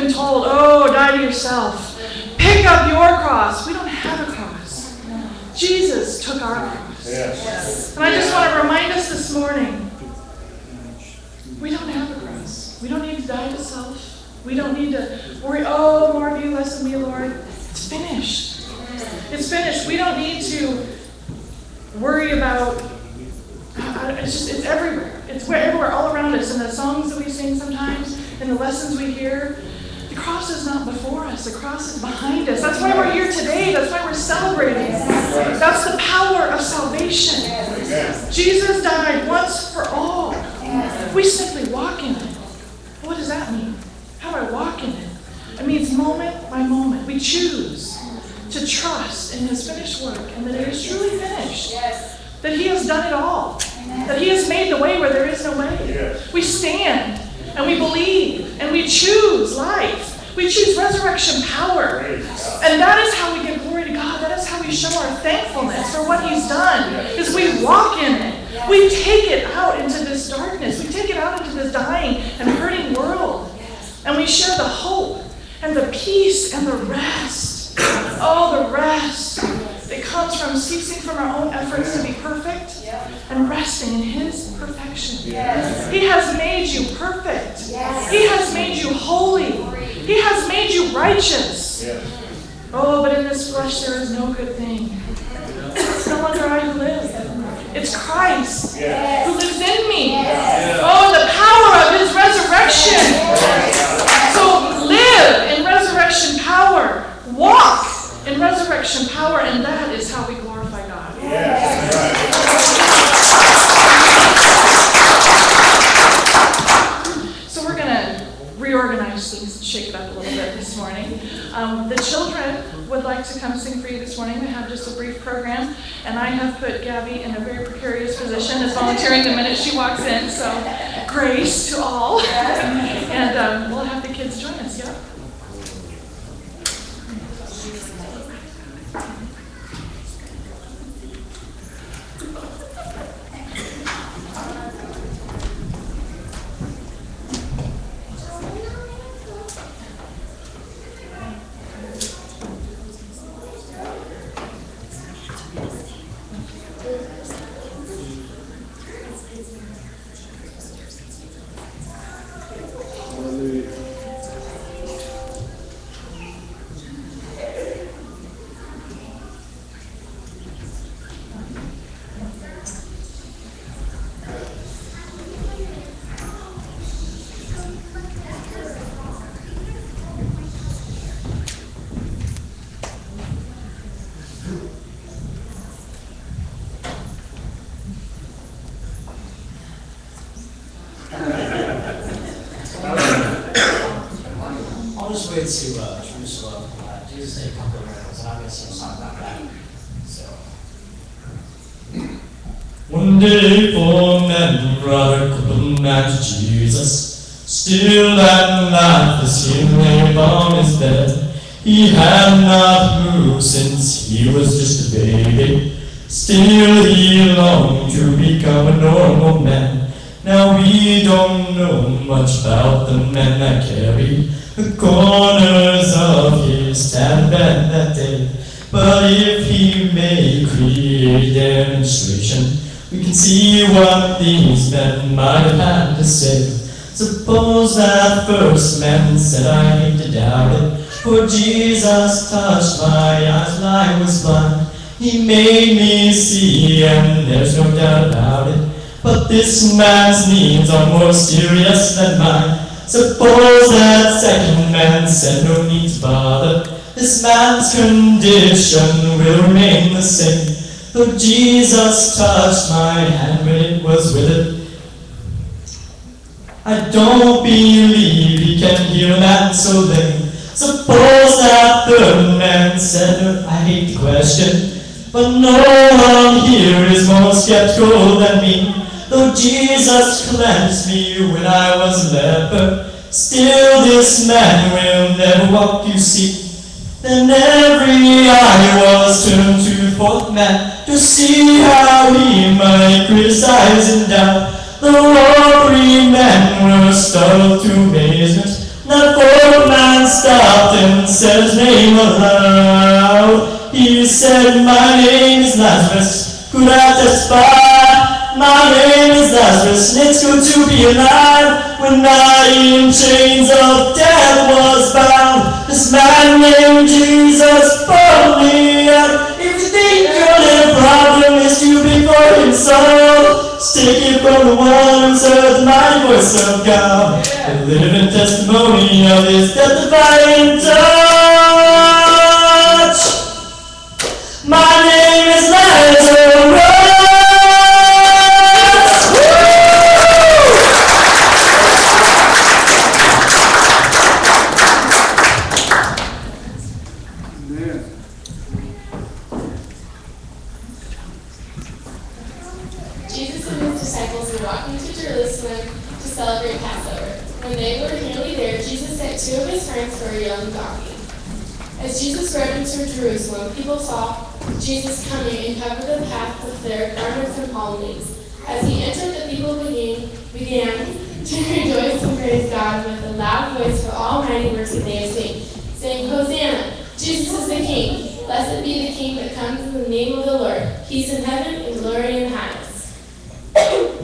been told, oh, die to yourself. Pick up your cross. We don't have a cross. Jesus took our cross. Yes. And I just want to remind us this morning we don't have a cross. We don't need to die to self. We don't need to worry, oh, more of you, less of me, Lord. It's finished. It's finished. We don't need to worry about. uh, It's just, it's everywhere. It's where- everywhere, all around us. And the songs that we sing sometimes, and the lessons we hear. The cross is not before us, the cross is behind us. That's why we're here today. That's why we're celebrating. That's the power of salvation. Jesus died once for all. We simply walk in it. What does that mean? How do I walk in it? It means moment by moment. We choose to trust in His finished work and that it is truly finished. That He has done it all. That He has made the way where there is no way. We stand and we believe and we choose life. We choose resurrection power. And that is how we give glory to God. That is how we show our thankfulness for what He's done. Is we walk in it. We take it out into this darkness. We take it out into this dying and hurting world. And we share the hope and the peace and the rest. Oh, the rest that comes from ceasing from our own efforts to be perfect and resting in His perfection. He has made you perfect. He has made you holy. He has made you righteous. Yes. Oh, but in this flesh there is no good thing. It's no longer I who live. It's Christ Yes. who lives in me. Oh, the power of his resurrection. So live in resurrection power. Walk in resurrection power, and that is how we glorify God. Yes. So we're going to reorganize things and shake it up a little bit this morning. Um, the children would like to come sing for you this morning. We have just a brief program, and I have put Gabby in a very precarious position as volunteering the minute she walks in. So grace to all, and um, we'll have the kids join us. Yeah. On his way to uh, Jerusalem, uh, Jesus did a couple of miracles, and I'm going to sing a song about that. So, One day four men brought a crippled man to Jesus. Still that night the sin lay upon his bed. He had not moved since he was just a baby. Still he longed to become a normal man. Now we don't know much about the men that carried the corners of his stand that day. But if he may create demonstration, we can see what these men might have had to say. Suppose that first man said, I hate to doubt it, for Jesus touched my eyes when I was blind. He made me see, and there's no doubt about it. But this man's needs are more serious than mine. Suppose that second man said, no need to bother. This man's condition will remain the same. Though Jesus touched my hand when it was withered, I don't believe he can heal man so lame. Suppose that the man said, I hate the question, but no one here is more skeptical than me. Though Jesus cleansed me when I was leper, still this man will never walk, you see. Then every eye was turned to the fourth man to see how he might criticize and doubt. The watery man was stuck to business. The poor man stopped and said his name aloud. He said, My name is Lazarus. Could I testify? My name is Lazarus. It's good to be alive when I in chains of death was bound. This man named Jesus pulled me out morning soul, sticking from the waters of my voice of God, yeah. a living testimony of His death divine soul. hiding verse in the had saying, Hosanna, Jesus is the King. Blessed be the King that comes in the name of the Lord. Peace in heaven and glory in highest.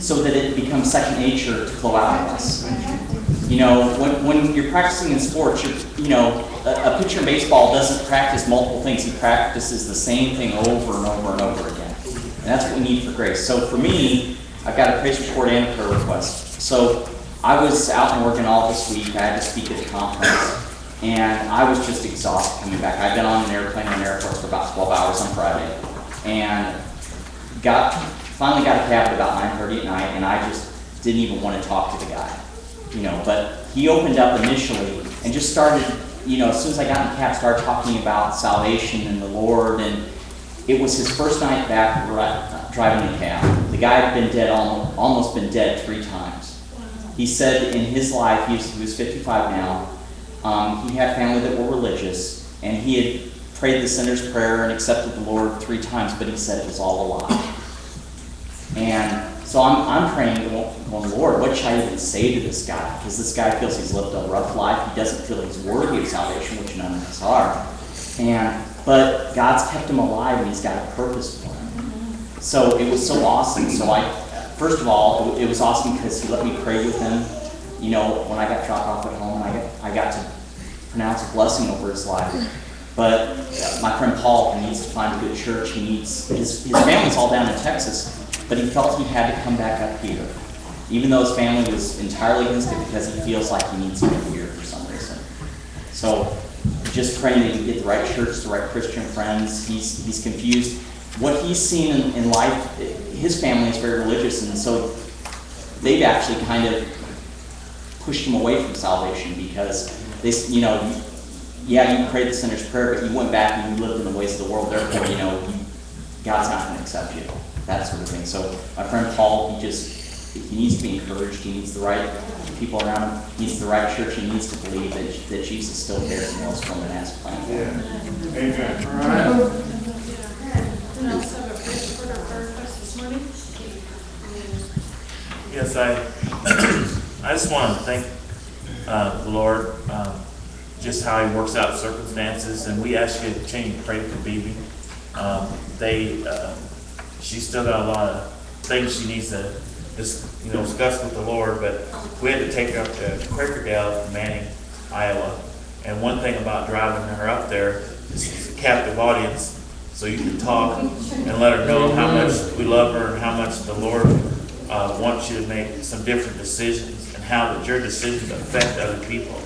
So that it becomes second nature to flow out of us. You know, when, when you're practicing in sports, you know, a, a pitcher in baseball doesn't practice multiple things. He practices the same thing over and over and over again. And that's what we need for grace. So for me, I've got a praise report and a prayer request. So I was out and working all this week. I had to speak at a conference, and I was just exhausted coming back. I'd been on an airplane in an airport for about 12 hours on Friday, and got finally got a cab at about 9:30 at night, and I just didn't even want to talk to the guy, you know. But he opened up initially and just started, you know, as soon as I got in the cab, started talking about salvation and the Lord, and it was his first night back ri- driving the cab. The guy had been dead almost, almost been dead three times. He said in his life, he was, he was 55 now. Um, he had family that were religious, and he had prayed the sinner's prayer and accepted the Lord three times, but he said it was all a lie. And so I'm, I'm praying, going, Lord, what should I even say to this guy? Because this guy feels he's lived a rough life. He doesn't feel he's worthy of salvation, which none of us are. And but God's kept him alive, and He's got a purpose for him. So it was so awesome. So I, first of all, it, it was awesome because He let me pray with him. You know, when I got dropped off at home, I got, I got to pronounce a blessing over his life. But my friend Paul, needs to find a good church. He needs his, his family's all down in Texas, but he felt he had to come back up here, even though his family was entirely against it because he feels like he needs to be here for some reason. So just praying that he get the right church, the right Christian friends. He's he's confused. What he's seen in, in life, his family is very religious, and so they've actually kind of pushed him away from salvation because they, you know, yeah, you prayed the sinner's prayer, but you went back and you lived in the ways of the world. Therefore, you know, God's not going to accept you. That sort of thing. So my friend Paul, he just he needs to be encouraged. He needs the right people around him. He needs the right church. He needs to believe that, that Jesus still cares and loves him and has a plan for him. Yeah. Amen. And also have a praise report or prayer request this morning. Yes, I, I just want to thank uh, the Lord, um, just how He works out circumstances, and we ask you to continue to pray for Bibi. Um, They, uh, she's still got a lot of things she needs to, dis- you know, discuss with the Lord, but we had to take her up to Quakerdale, Manning, Iowa. And one thing about driving her up there is it's a captive audience, so you can talk and let her know how much we love her and how much the Lord uh, wants you to make some different decisions and how that your decisions affect other people.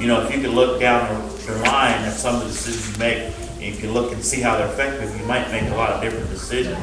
You know, if you could look down the line at some of the decisions you make, and you can look and see how they're effective, you might make a lot of different decisions.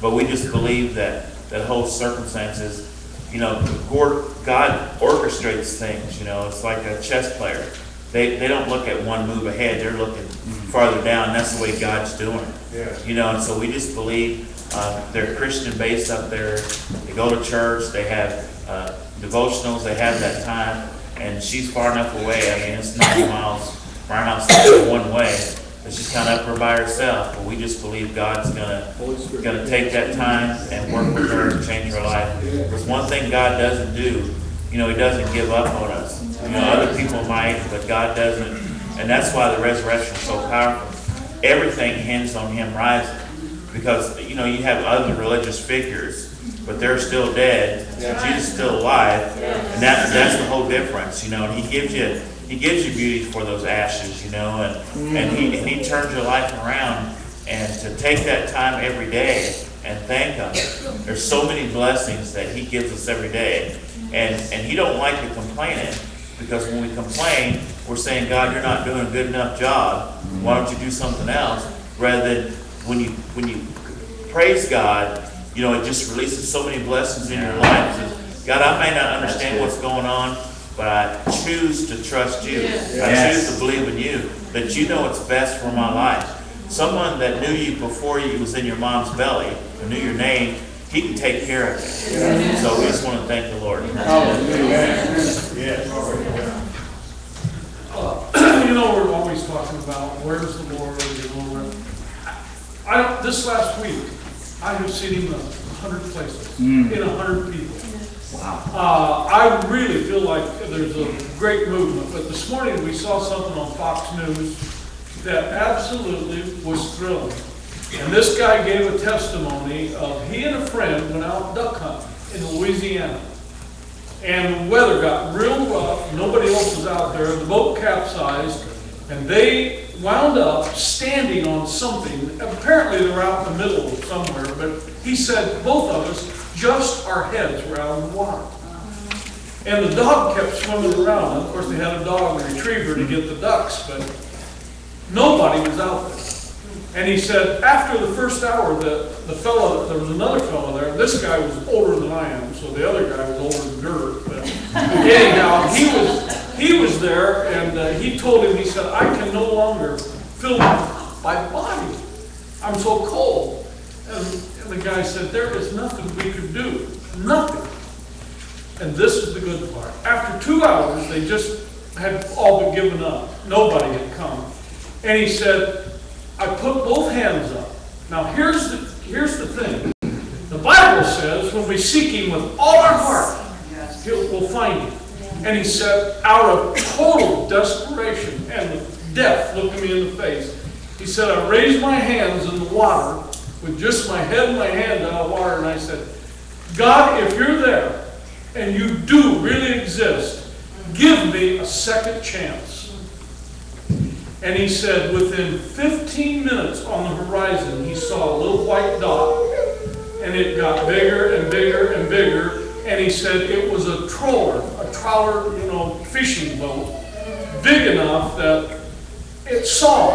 But we just believe that that whole circumstances, you know, God God orchestrates things. You know, it's like a chess player. They, they don't look at one move ahead; they're looking farther down. That's the way God's doing it. Yeah. You know, and so we just believe uh, they're Christian based up there. They go to church. They have uh, devotionals. They have that time. And she's far enough away. I mean, it's 90 miles our house one way. But she's kind of up there by herself. But we just believe God's gonna gonna take that time and work with her and change her life. Because one thing God doesn't do, you know, He doesn't give up on us. You know, other people might, but God doesn't. And that's why the resurrection is so powerful. Everything hinges on Him rising. Because, you know, you have other religious figures, but they're still dead. Jesus is still alive. And that, that's the whole difference, you know. And He gives you He gives you beauty for those ashes, you know, and, and he, and he turns your life around. And to take that time every day and thank Him. There's so many blessings that He gives us every day. And, and He don't like you complaining because when we complain, we're saying, God, you're not doing a good enough job. Why don't you do something else? Rather than when you when you praise God, you know, it just releases so many blessings in your life. God, I may not understand what's going on, but I choose to trust you. I choose to believe in you, that you know what's best for my life. Someone that knew you before you was in your mom's belly, or knew your name, he can take care of it. So we just want to thank the Lord. Amen. Yes. You know, know we're always talking about where's the Lord, you know, where- I don't, this last week, I have seen him a hundred places, mm. in a hundred people. Uh, I really feel like there's a great movement, but this morning we saw something on Fox News that absolutely was thrilling. And this guy gave a testimony of he and a friend went out duck hunting in Louisiana. And the weather got real rough, nobody else was out there, the boat capsized, and they wound up standing on something. Apparently they were out in the middle somewhere, but he said both of us, just our heads were out in the water. And the dog kept swimming around. And Of course, they had a dog a retriever to get the ducks, but nobody was out there. And he said, after the first hour, the, the fellow, there was another fellow there, this guy was older than I am, so the other guy was older than dirt, but anyhow, he was, he was there, and uh, he told him, he said, I can no longer feel my body, I'm so cold. And, the guy said, there is nothing we could do, nothing. And this is the good part. After two hours, they just had all but given up. Nobody had come. And he said, I put both hands up. Now, here's the, here's the thing. The Bible says when we seek him with all our heart, he'll, we'll find him. And he said, out of total desperation and death looking me in the face, he said, I raised my hands in the water with just my head and my hand out of water, and I said, God, if you're there, and you do really exist, give me a second chance. And he said within 15 minutes on the horizon, he saw a little white dot. And it got bigger and bigger and bigger. And he said it was a trawler, a trawler, you know, fishing boat, big enough that it saw.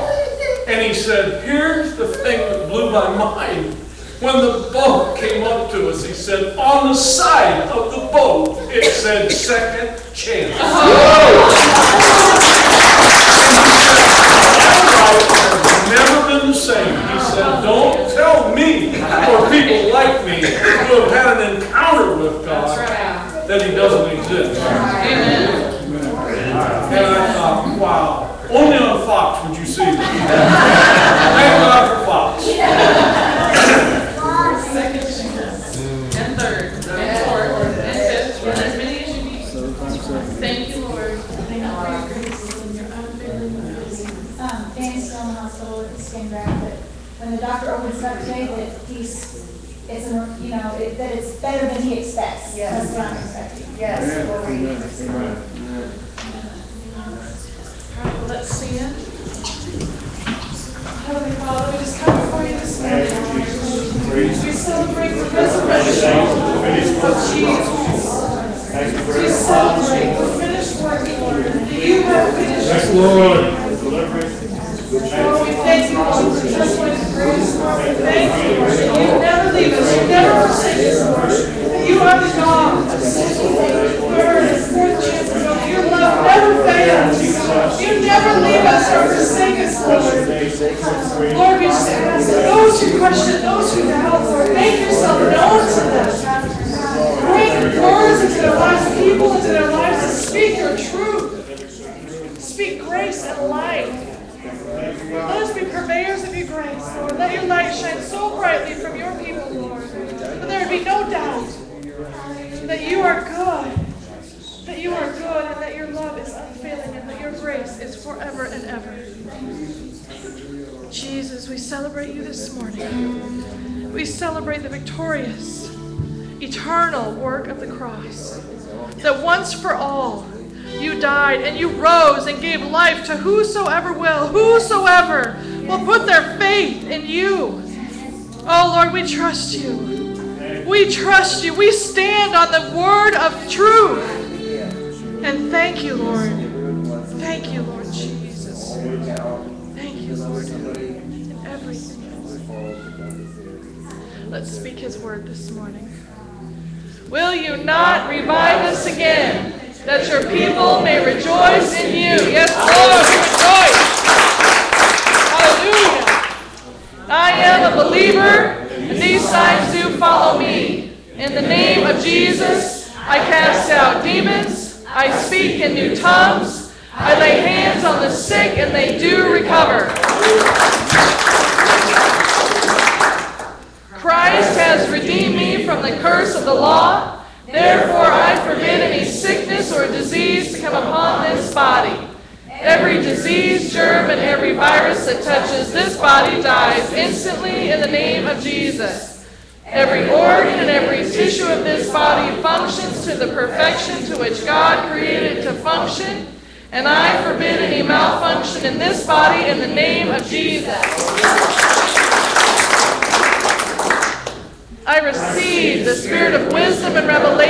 And he said, here's the thing that blew my mind. When the boat came up to us, he said, on the side of the boat, it said second chance.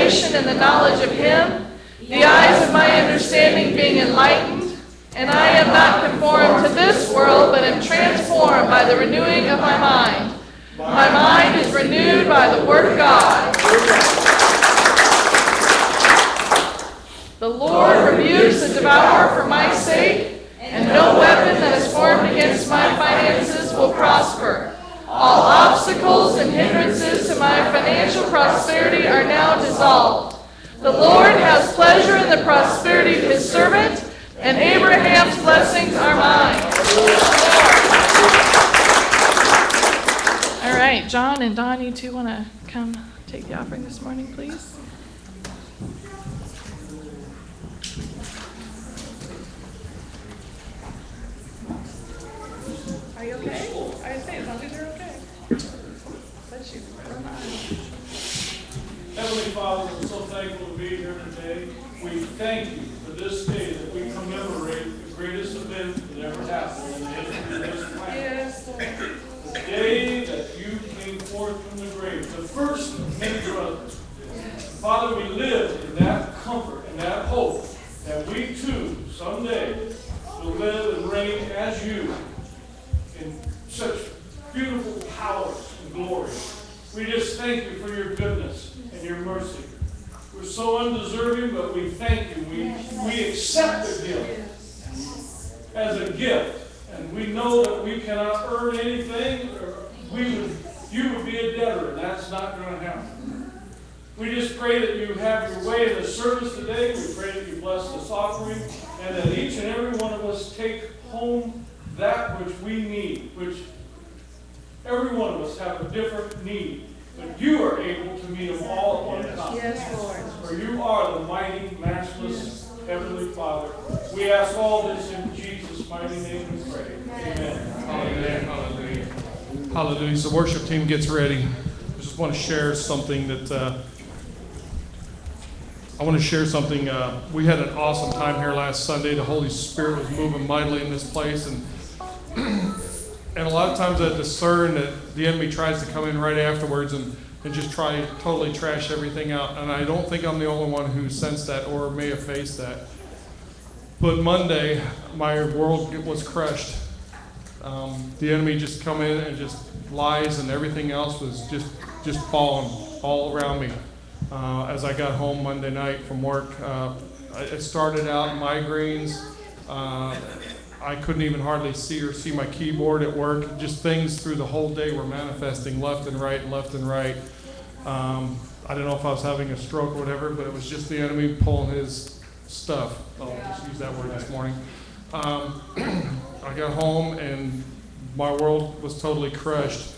Revelation and the knowledge of Him, the eyes of my understanding being enlightened, and I am not conformed to this world, but am transformed by the renewing of my mind. My mind is renewed by the Word of God. The Lord rebukes the devourer for my sake, and no weapon that is formed against my finances will prosper. All obstacles and hindrances to my financial prosperity are now dissolved. The Lord has pleasure in the prosperity of his servant, and Abraham's blessings are mine. All right, John and Don, you two want to come take the offering this morning, please? Are you okay? I say, as long as you're okay. Bless you. Heavenly Father, we're so thankful to be here today. We thank you for this day that we commemorate the greatest event that ever happened in the history of this planet. Yes, the day that you came forth from the grave, the first of many brothers. Father, we live in that comfort and that hope that we too someday will live and reign as you in such beautiful power and glory. We just thank you for your goodness and your mercy. We're so undeserving, but we thank you. We, we accept the gift as a gift. And we know that we cannot earn anything, or we would, you would be a debtor, and that's not going to happen. We just pray that you have your way in the service today. We pray that you bless this offering, and that each and every one of us take home that which we need, which every one of us have a different need. But you are able to meet them all at one time. Yes, Lord. For you are the mighty, matchless Heavenly Father. We ask all this in Jesus' mighty name we pray. Amen. Hallelujah, hallelujah. Hallelujah. So worship team gets ready. I just want to share something that uh, I want to share something. Uh, we had an awesome time here last Sunday. The Holy Spirit was moving mightily in this place, and and a lot of times I discern that the enemy tries to come in right afterwards and, and just try to totally trash everything out. And I don't think I'm the only one who sensed that or may have faced that. But Monday, my world was crushed. Um, the enemy just come in and just lies and everything else was just just falling all around me. Uh, as I got home Monday night from work, uh, it started out migraines. Uh, I couldn't even hardly see or see my keyboard at work. Just things through the whole day were manifesting left and right, left and right. Um, I don't know if I was having a stroke or whatever, but it was just the enemy pulling his stuff. I'll just use that word this morning. Um, I got home and my world was totally crushed.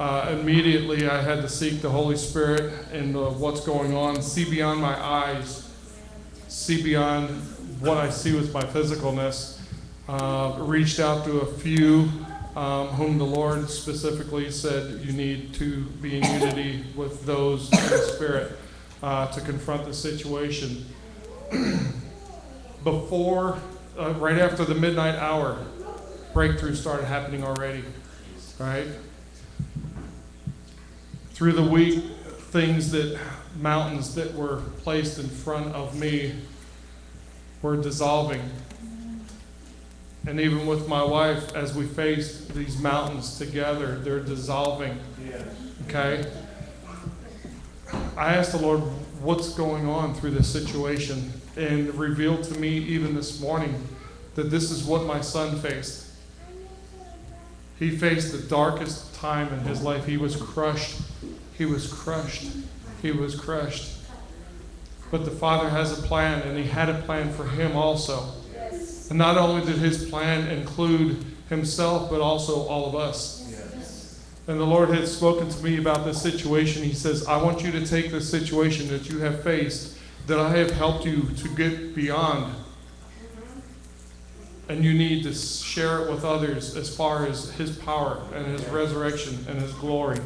Uh, immediately, I had to seek the Holy Spirit and what's going on, see beyond my eyes, see beyond what I see with my physicalness. Uh, reached out to a few um, whom the Lord specifically said you need to be in unity with those in the Spirit uh, to confront the situation. Before, uh, right after the midnight hour, breakthrough started happening already, right? Through the week, things that, mountains that were placed in front of me were dissolving. And even with my wife, as we face these mountains together, they're dissolving. Okay? I asked the Lord, what's going on through this situation? And revealed to me even this morning that this is what my son faced. He faced the darkest time in his life. He was crushed. He was crushed. He was crushed. But the Father has a plan, and He had a plan for him also. And not only did his plan include himself, but also all of us. And the Lord had spoken to me about this situation. He says, I want you to take this situation that you have faced, that I have helped you to get beyond. Mm-hmm. And you need to share it with others as far as His power and His resurrection and His glory.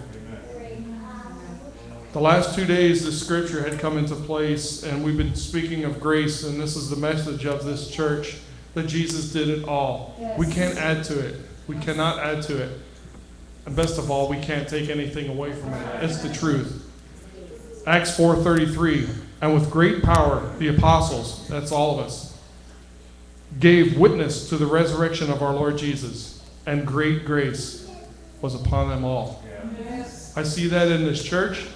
The last two days, the scripture had come into place, and we've been speaking of grace, and this is the message of this church that Jesus did it all. We can't add to it. We cannot add to it. And best of all, we can't take anything away from it. It's the truth. Acts 4:33, and with great power the apostles, that's all of us, gave witness to the resurrection of our Lord Jesus, and great grace was upon them all. I see that in this church,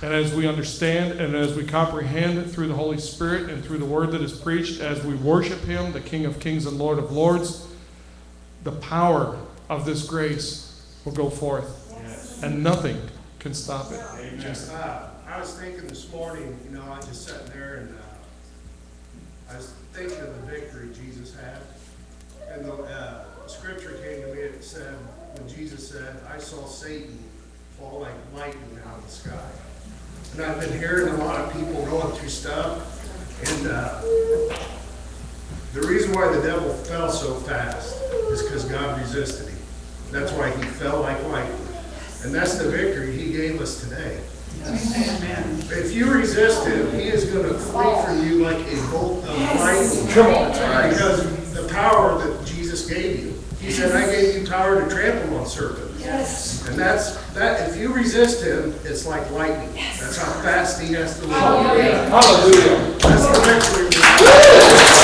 and as we understand and as we comprehend it through the Holy Spirit and through the word that is preached, as we worship Him, the King of Kings and Lord of Lords, the power of this grace will go forth, and nothing can stop it. Jason. Uh, I was thinking this morning, you know, I just sitting there and, uh, I was thinking of the victory Jesus had. And the, uh, scripture came to me, it said, when Jesus said, I saw Satan fall like lightning out of the sky. And I've been hearing a lot of people going through stuff, and, uh, the reason why the devil fell so fast is because God resisted him. That's why he fell like lightning. And that's the victory he gave us today. Amen. If you resist him, he is going to flee from you like a bolt of lightning. Come on. Because the power that Jesus gave you. He said, I gave you power to trample on serpents. Yes. And that's, that, if you resist him, it's like lightning. That's how fast he has to move. Hallelujah. Hallelujah. That's the victory.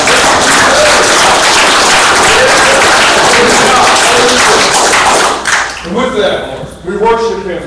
And with that, we worship Him,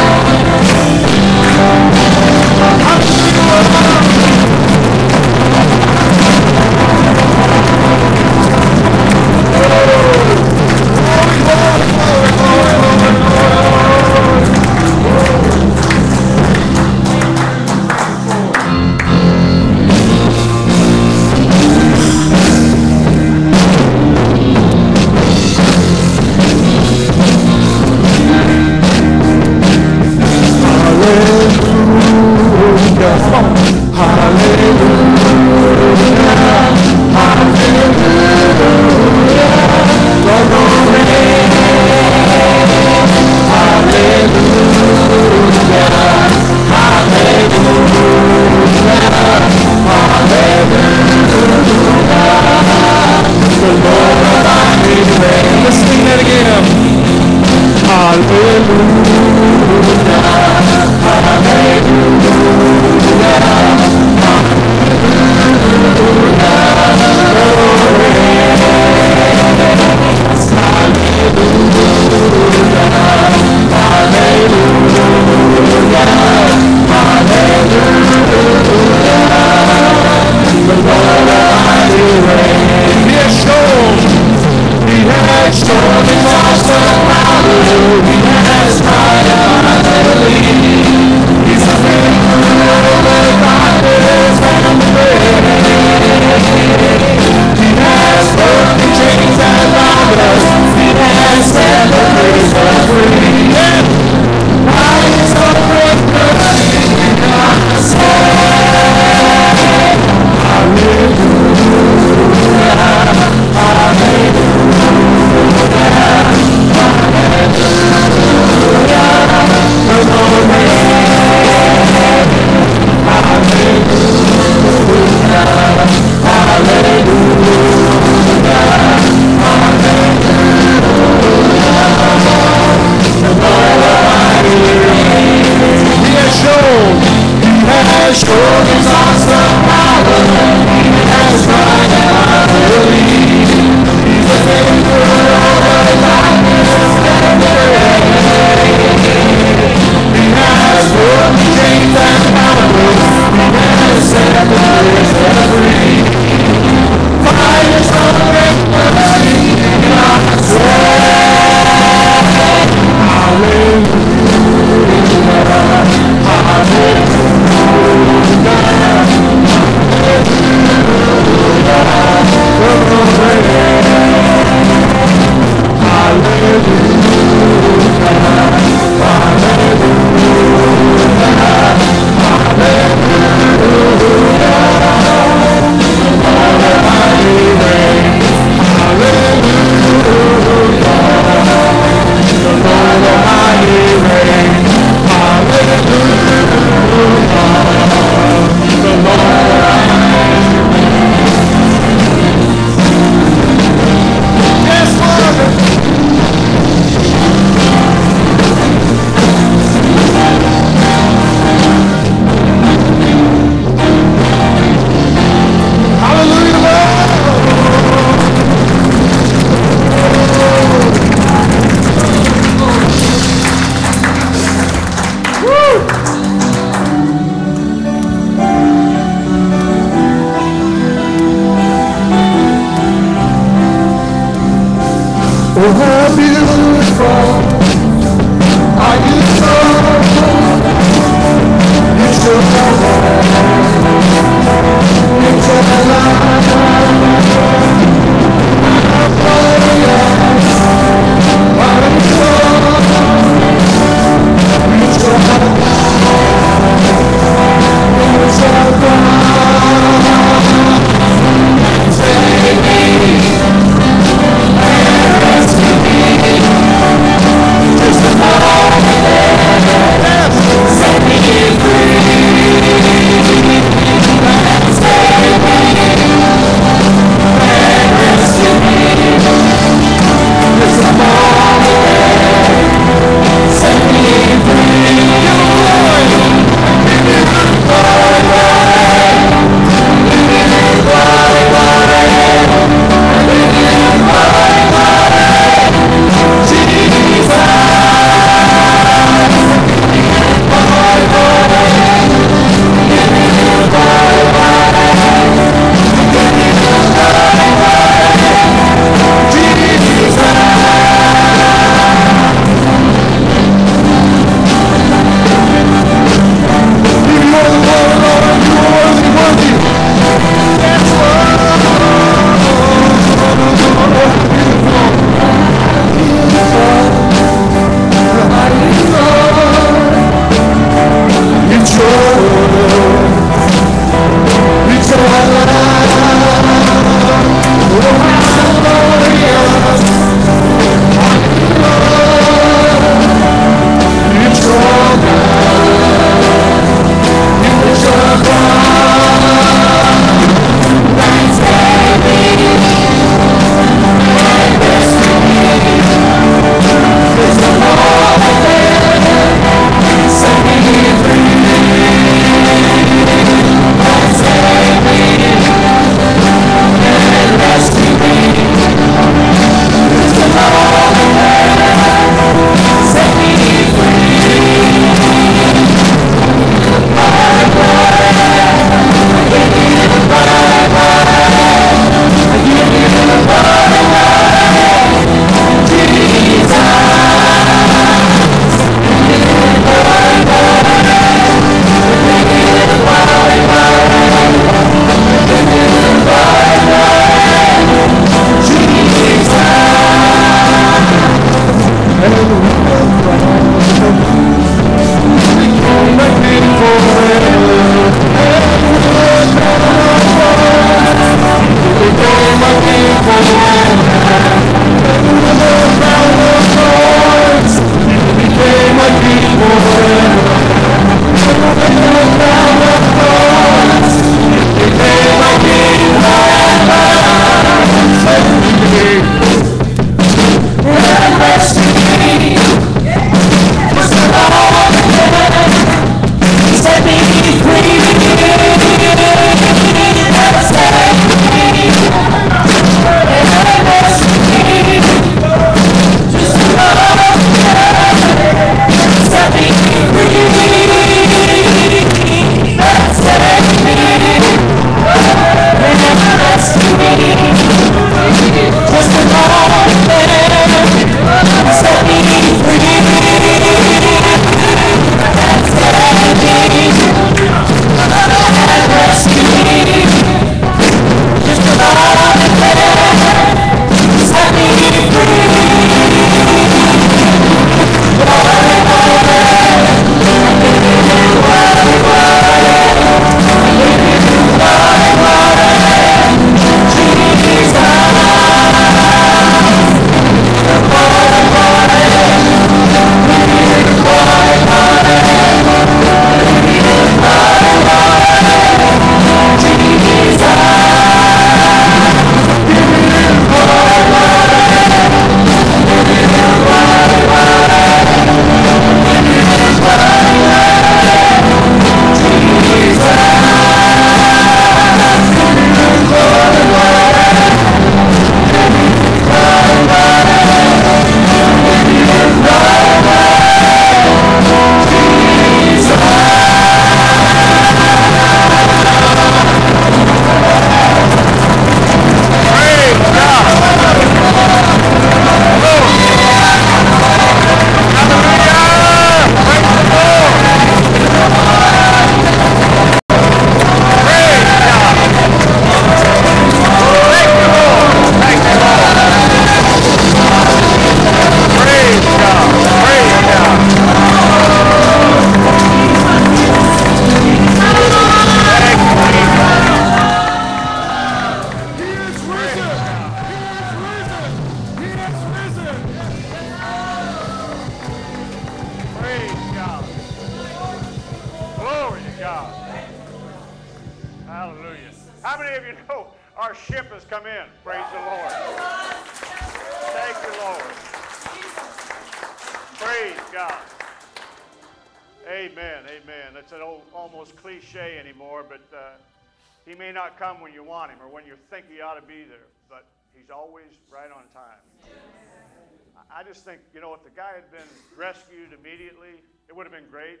I- just think, you know, if the guy had been rescued immediately, it would have been great,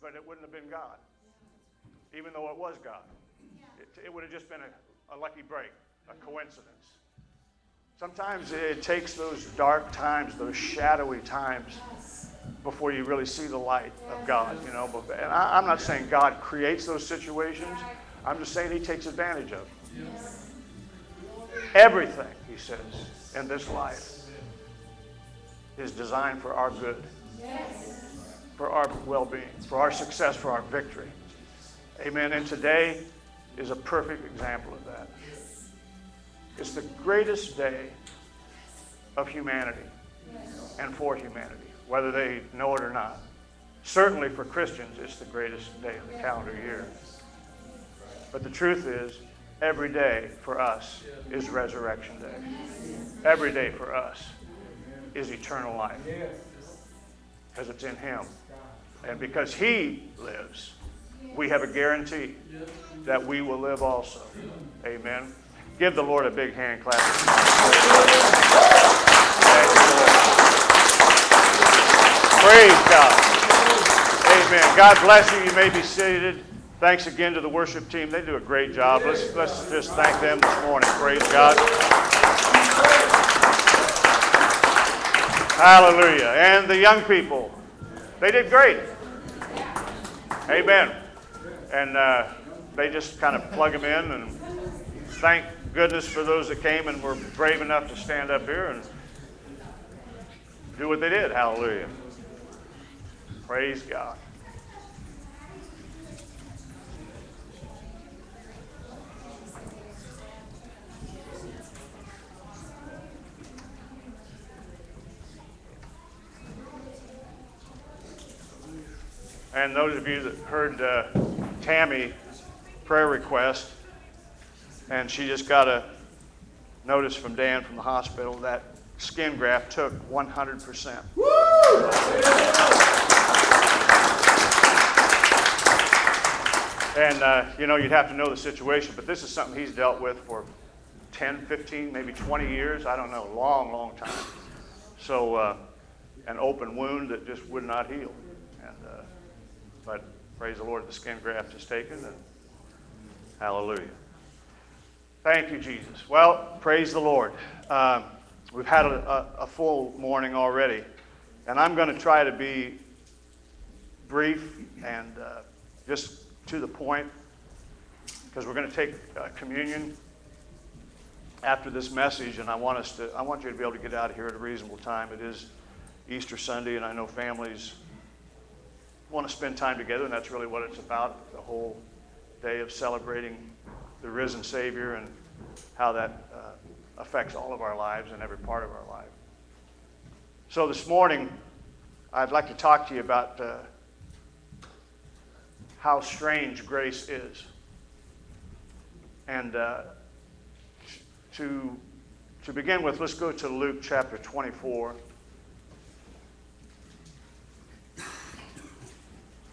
but it wouldn't have been God, even though it was God. It, it would have just been a, a lucky break, a coincidence. Sometimes it takes those dark times, those shadowy times, before you really see the light of God, you know. And I, I'm not saying God creates those situations. I'm just saying He takes advantage of them. Everything, He says, in this life is designed for our good, for our well-being, for our success, for our victory. Amen. And today is a perfect example of that. It's the greatest day of humanity and for humanity, whether they know it or not. Certainly for Christians, it's the greatest day of the calendar year. But the truth is, every day for us is Resurrection Day. Every day for us is eternal life. Because it's in Him. And because He lives, we have a guarantee that we will live also. Amen. Give the Lord a big hand clap. Thank you, Lord. Praise God. Amen. God bless you. You may be seated. Thanks again to the worship team. They do a great job. Let's, let's just thank them this morning. Praise God. Hallelujah. And the young people, they did great. Amen. And uh, they just kind of plug them in and thank goodness for those that came and were brave enough to stand up here and do what they did. Hallelujah. Praise God. And those of you that heard uh, Tammy prayer request, and she just got a notice from Dan from the hospital that skin graft took 100%. And, uh, you know, you'd have to know the situation, but this is something he's dealt with for 10, 15, maybe 20 years. I don't know, long, long time. So, uh, an open wound that just would not heal. And, uh, but praise the Lord, the skin graft is taken, and hallelujah. Thank you, Jesus. Well, praise the Lord. Um, we've had a, a, a full morning already, and I'm going to try to be brief and uh, just to the point because we're going to take uh, communion after this message, and I want us to. I want you to be able to get out of here at a reasonable time. It is Easter Sunday, and I know families want to spend time together, and that's really what it's about. The whole day of celebrating the risen Savior and how that uh, affects all of our lives and every part of our life. So this morning, I'd like to talk to you about uh, how strange grace is. And uh, to, to begin with, let's go to Luke chapter 24.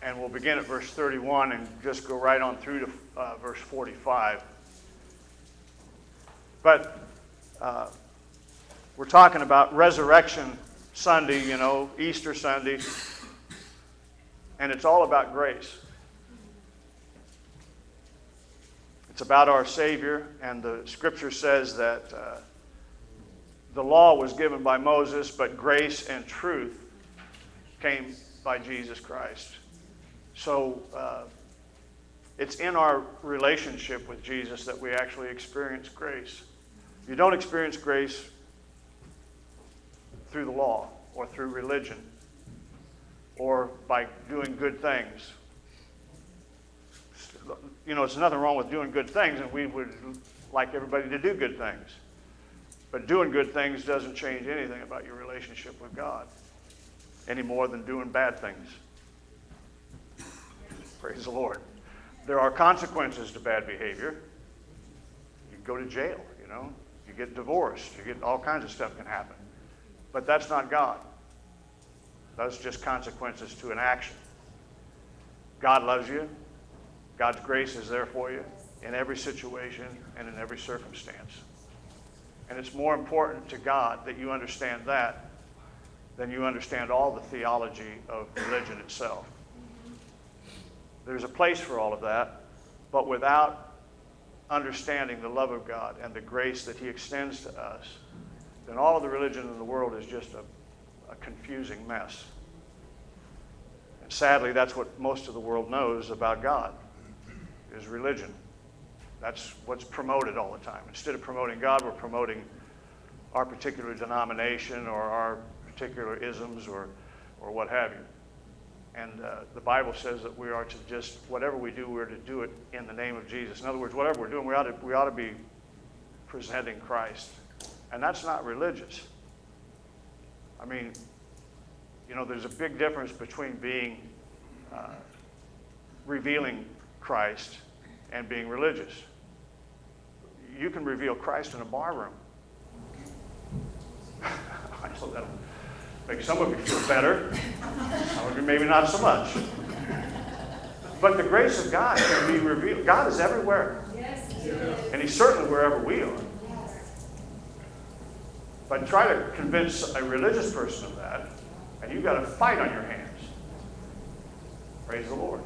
And we'll begin at verse 31 and just go right on through to uh, verse 45. But uh, we're talking about Resurrection Sunday, you know, Easter Sunday, and it's all about grace. It's about our Savior, and the scripture says that uh, the law was given by Moses, but grace and truth came by Jesus Christ. So uh, it's in our relationship with Jesus that we actually experience grace. You don't experience grace through the law or through religion or by doing good things. You know, there's nothing wrong with doing good things, and we would like everybody to do good things. But doing good things doesn't change anything about your relationship with God any more than doing bad things. Praise the Lord. There are consequences to bad behavior. You go to jail, you know, you get divorced, you get all kinds of stuff can happen. But that's not God. That's just consequences to an action. God loves you. God's grace is there for you in every situation and in every circumstance. And it's more important to God that you understand that than you understand all the theology of religion itself. There's a place for all of that, but without understanding the love of God and the grace that He extends to us, then all of the religion in the world is just a, a confusing mess. And sadly, that's what most of the world knows about God, is religion. That's what's promoted all the time. Instead of promoting God, we're promoting our particular denomination or our particular isms or, or what have you. And uh, the Bible says that we are to just, whatever we do, we're to do it in the name of Jesus. In other words, whatever we're doing, we ought to, we ought to be presenting Christ. And that's not religious. I mean, you know, there's a big difference between being uh, revealing Christ and being religious. You can reveal Christ in a bar room. I know that'll make some of you feel better, some of you maybe not so much. But the grace of God can be revealed. God is everywhere. And He's certainly wherever we are. But try to convince a religious person of that, and you've got a fight on your hands. Praise the Lord.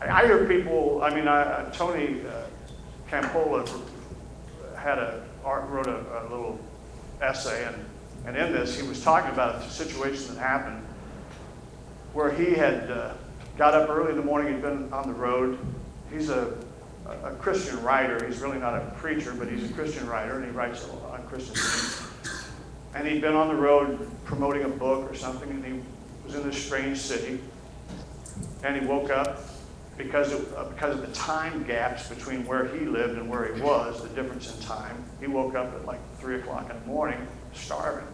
I, I hear people, I mean, I, Tony uh, Campolo had a, wrote a, a little essay, and, and in this, he was talking about a situation that happened where he had uh, got up early in the morning, he'd been on the road. He's a, a Christian writer. He's really not a preacher, but he's a Christian writer, and he writes on Christian things. And he'd been on the road promoting a book or something, and he was in this strange city. And he woke up because of, uh, because of the time gaps between where he lived and where he was, the difference in time. He woke up at like 3 o'clock in the morning, starving,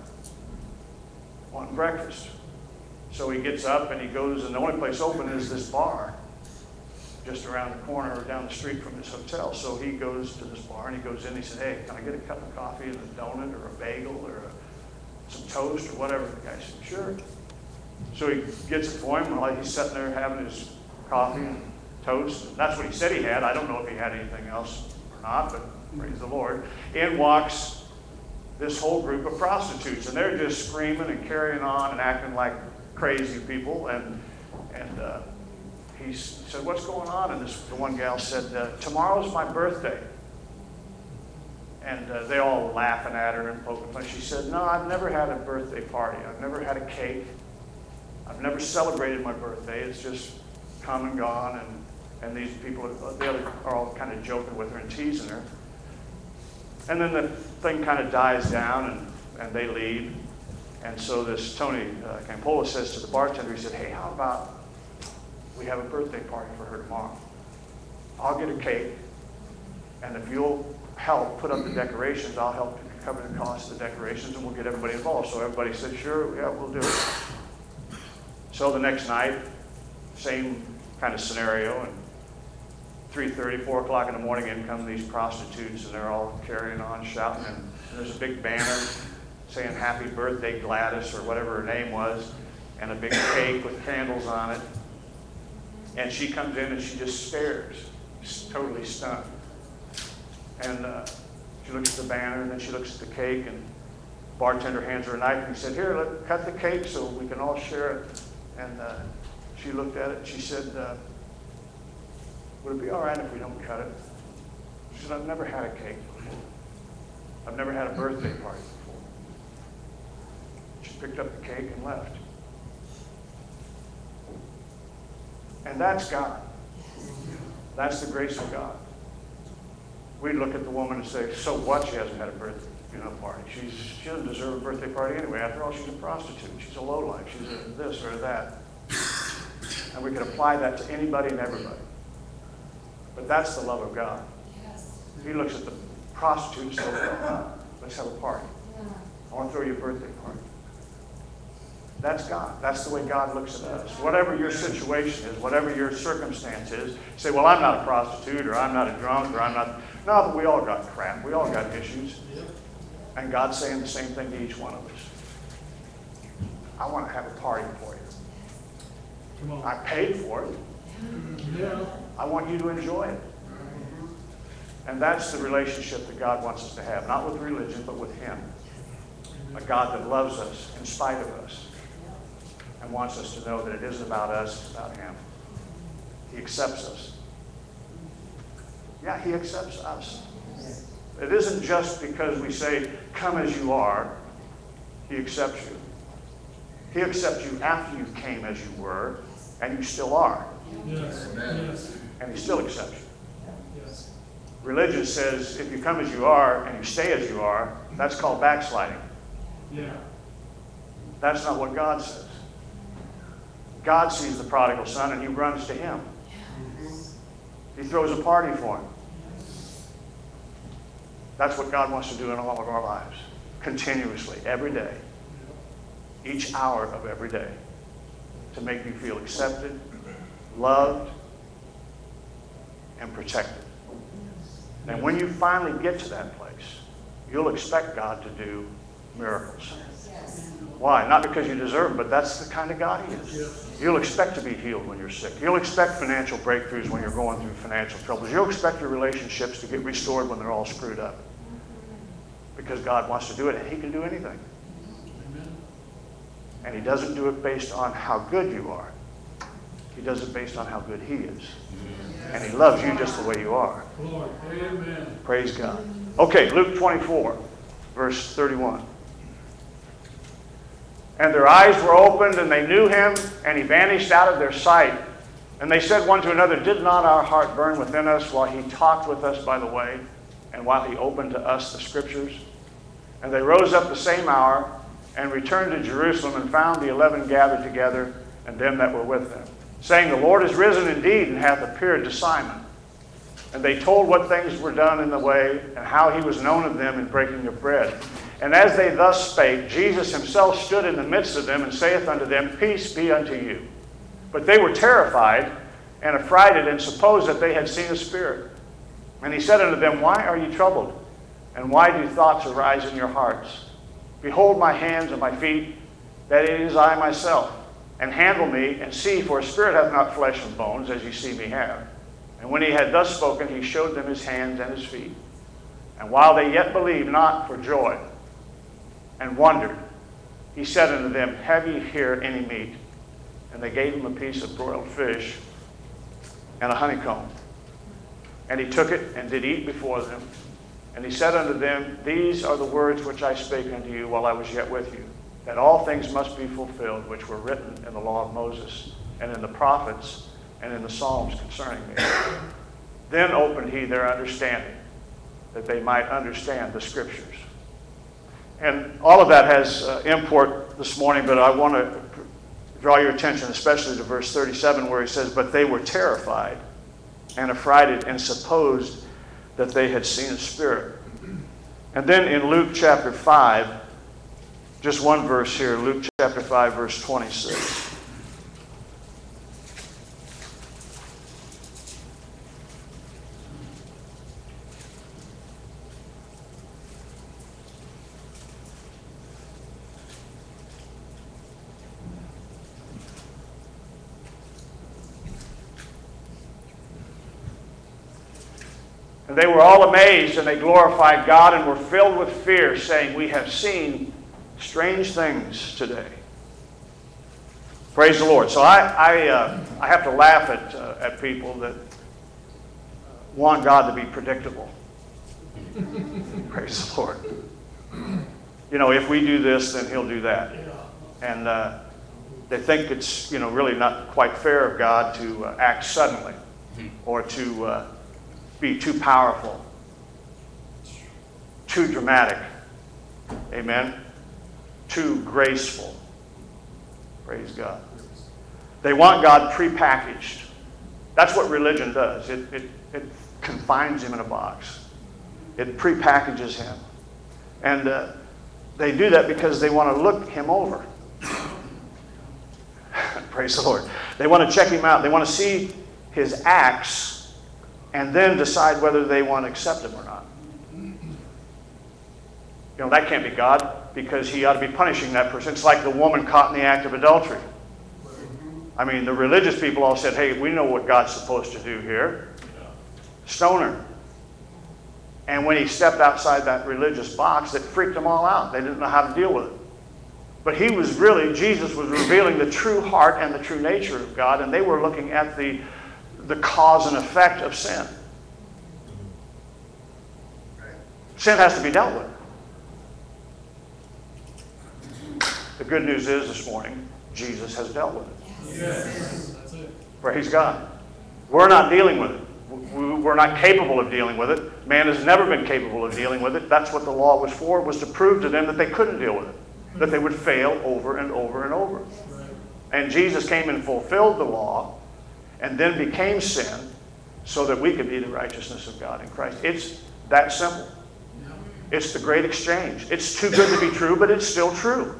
wanting breakfast. So he gets up and he goes, and the only place open is this bar just around the corner or down the street from his hotel. So he goes to this bar and he goes in. He said, "Hey, can I get a cup of coffee and a donut or a bagel or a, some toast or whatever?" The guy said, "Sure." So he gets it for him while he's sitting there having his coffee and toast. That's what he said he had. I don't know if he had anything else or not, but praise the Lord. In walks this whole group of prostitutes, and they're just screaming and carrying on and acting like crazy people. And and uh, he said, "What's going on?" And this the one gal said, uh, "Tomorrow's my birthday." And uh, they all laughing at her and poking fun. She said, "No, I've never had a birthday party. I've never had a cake. I've never celebrated my birthday. It's just come and gone." And and these people, the other, are all kind of joking with her and teasing her. And then the thing kind of dies down, and, and they leave. And so this Tony uh, Campolo says to the bartender, he said, "Hey, how about we have a birthday party for her tomorrow? I'll get a cake, and if you'll help put up the decorations, I'll help cover the cost of the decorations, and we'll get everybody involved." So everybody said, "Sure, yeah, we'll do it." So the next night, same kind of scenario, and 3.30, 4 o'clock in the morning, in come these prostitutes, and they're all carrying on, shouting, and, there's a big banner saying happy birthday Gladys, or whatever her name was, and a big cake with candles on it. And she comes in and she just stares, totally stunned. And uh, she looks at the banner, and then she looks at the cake, and bartender hands her a knife, and he said, here, let, cut the cake so we can all share it. And uh, she looked at it, and she said, uh, would it be all right if we don't cut it? She said, I've never had a cake before. I've never had a birthday party before. She picked up the cake and left. And that's God. That's the grace of God. We'd look at the woman and say, so what? She hasn't had a birthday you know, party. She's, she doesn't deserve a birthday party anyway. After all, she's a prostitute. She's a lowlife. She's a this or that. And we can apply that to anybody and everybody. But that's the love of God. He looks at the prostitute and says, oh, let's have a party. I want to throw you a birthday party. That's God. That's the way God looks at us. Whatever your situation is, whatever your circumstance is, say, well, I'm not a prostitute, or I'm not a drunk, or I'm not. No, but we all got crap. We all got issues. And God's saying the same thing to each one of us. I want to have a party for you. Come on. I paid for it. Yeah. I want you to enjoy it. And that's the relationship that God wants us to have, not with religion, but with Him. A God that loves us in spite of us and wants us to know that it isn't about us, it's about Him. He accepts us. Yeah, He accepts us. It isn't just because we say, Come as you are, He accepts you. He accepts you after you came as you were, and you still are. Yes, yes, And He still accepts you. Religion says if you come as you are and you stay as you are, that's called backsliding. Yeah. That's not what God says. God sees the prodigal son and he runs to him. He throws a party for him. That's what God wants to do in all of our lives, continuously, every day, each hour of every day, to make you feel accepted, loved, and protected. And when you finally get to that place, you'll expect God to do miracles. Why? Not because you deserve but that's the kind of God He is. You'll expect to be healed when you're sick. You'll expect financial breakthroughs when you're going through financial troubles. You'll expect your relationships to get restored when they're all screwed up. Because God wants to do it, and He can do anything. And He doesn't do it based on how good you are. He does it based on how good He is. And He loves you just the way you are. Praise God. Okay, Luke 24, verse 31. And their eyes were opened, and they knew him, and he vanished out of their sight. And they said one to another, Did not our heart burn within us while he talked with us by the way, and while he opened to us the scriptures? And they rose up the same hour, and returned to Jerusalem, and found the eleven gathered together, and them that were with them, saying, The Lord is risen indeed, and hath appeared to Simon. And they told what things were done in the way, and how he was known of them in breaking of bread. And as they thus spake, Jesus himself stood in the midst of them, and saith unto them, Peace be unto you. But they were terrified and affrighted, and supposed that they had seen a spirit. And he said unto them, Why are ye troubled? And why do thoughts arise in your hearts? Behold my hands and my feet, that it is I myself. And handle me, and see, for a spirit hath not flesh and bones, as ye see me have. And when he had thus spoken, he showed them his hands and his feet. And while they yet believed not for joy, and wondered, he said unto them, Have ye here any meat? And they gave him a piece of broiled fish and a honeycomb. And he took it and did eat before them. And he said unto them, These are the words which I spake unto you while I was yet with you, that all things must be fulfilled which were written in the law of Moses, and in the prophets, and in the Psalms concerning me. Then opened he their understanding, that they might understand the Scriptures. And all of that has uh, import this morning, but I want to draw your attention especially to verse 37 where he says, But they were terrified and affrighted and supposed that they had seen a spirit. And then in Luke chapter 5, just one verse here, Luke chapter 5, verse 26. And they were all amazed, and they glorified God and were filled with fear, saying, We have seen strange things today. Praise the Lord. So I, I, uh, I have to laugh at, uh, at people that want God to be predictable. Praise the Lord. You know, if we do this, then He'll do that. And uh, they think it's, you know, really not quite fair of God to uh, act suddenly or to uh, be too powerful, too dramatic. Amen. Too graceful. Praise God. They want God prepackaged. That's what religion does. It, it, it confines him in a box. It prepackages him. And uh, they do that because they want to look him over. Praise the Lord. They want to check him out. They want to see his acts and then decide whether they want to accept him or not. You know, that can't be God because he ought to be punishing that person. It's like the woman caught in the act of adultery. I mean, the religious people all said, hey, we know what God's supposed to do here. Stone her. And when he stepped outside that religious box, it freaked them all out. They didn't know how to deal with it. But he was really, Jesus was revealing the true heart and the true nature of God, and they were looking at the, the cause and effect of sin. Sin has to be dealt with. The good news is this morning, Jesus has dealt with it. Yes. That's it. Praise God. We're not dealing with it. We- We're not capable of dealing with it. Man has never been capable of dealing with it. That's what the law was for, was to prove to them that they couldn't deal with it, that they would fail over and over and over. And Jesus came and fulfilled the law and then became sin so that we could be the righteousness of God in Christ. It's that simple. It's the great exchange. It's too good to be true, but it's still true.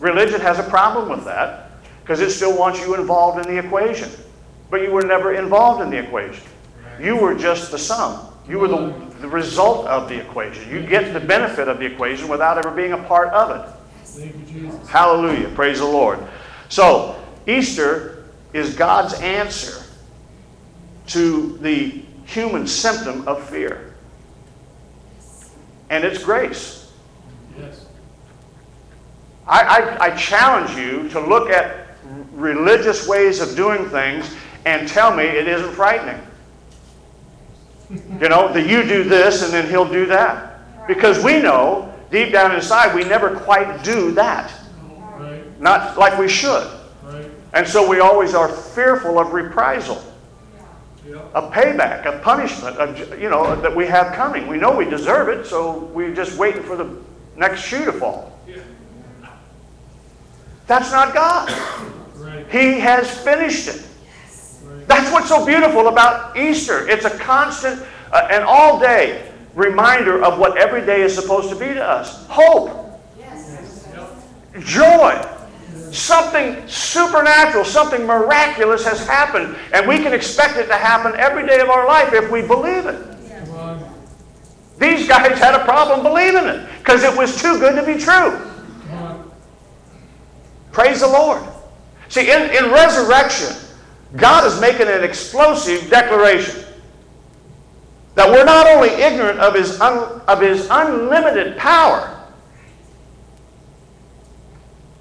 Religion has a problem with that because it still wants you involved in the equation. But you were never involved in the equation. You were just the sum. You were the, the result of the equation. You get the benefit of the equation without ever being a part of it. You. Hallelujah. Praise the Lord. So, Easter is God's answer to the human symptom of fear. And it's grace. I, I, I challenge you to look at religious ways of doing things and tell me it isn't frightening. You know, that you do this and then he'll do that. Because we know, deep down inside, we never quite do that. Right. Not like we should. Right. And so we always are fearful of reprisal, Yeah. of payback, of punishment, of, you know, that we have coming. We know we deserve it, so we're just waiting for the next shoe to fall. That's not God. Right. He has finished it. Right. That's what's so beautiful about Easter. It's a constant uh, and all day reminder of what every day is supposed to be to us hope, joy. Something supernatural, something miraculous has happened, and we can expect it to happen every day of our life if we believe it. These guys had a problem believing it because it was too good to be true. Praise the Lord. See, in, in resurrection, God is making an explosive declaration that we're not only ignorant of his, un, of his unlimited power,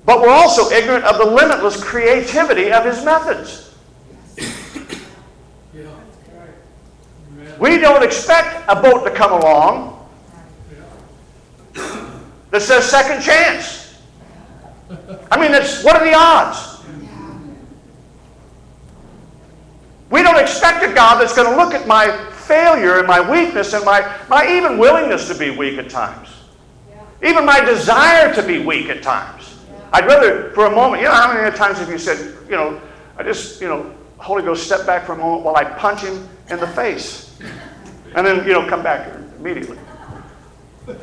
but we're also ignorant of the limitless creativity of his methods. We don't expect a boat to come along that says second chance. I mean, it's, what are the odds? We don't expect a God that's going to look at my failure and my weakness and my, my even willingness to be weak at times. Even my desire to be weak at times. I'd rather, for a moment, you know, how many times have you said, you know, I just, you know, Holy Ghost, step back for a moment while I punch him in the face. And then, you know, come back immediately.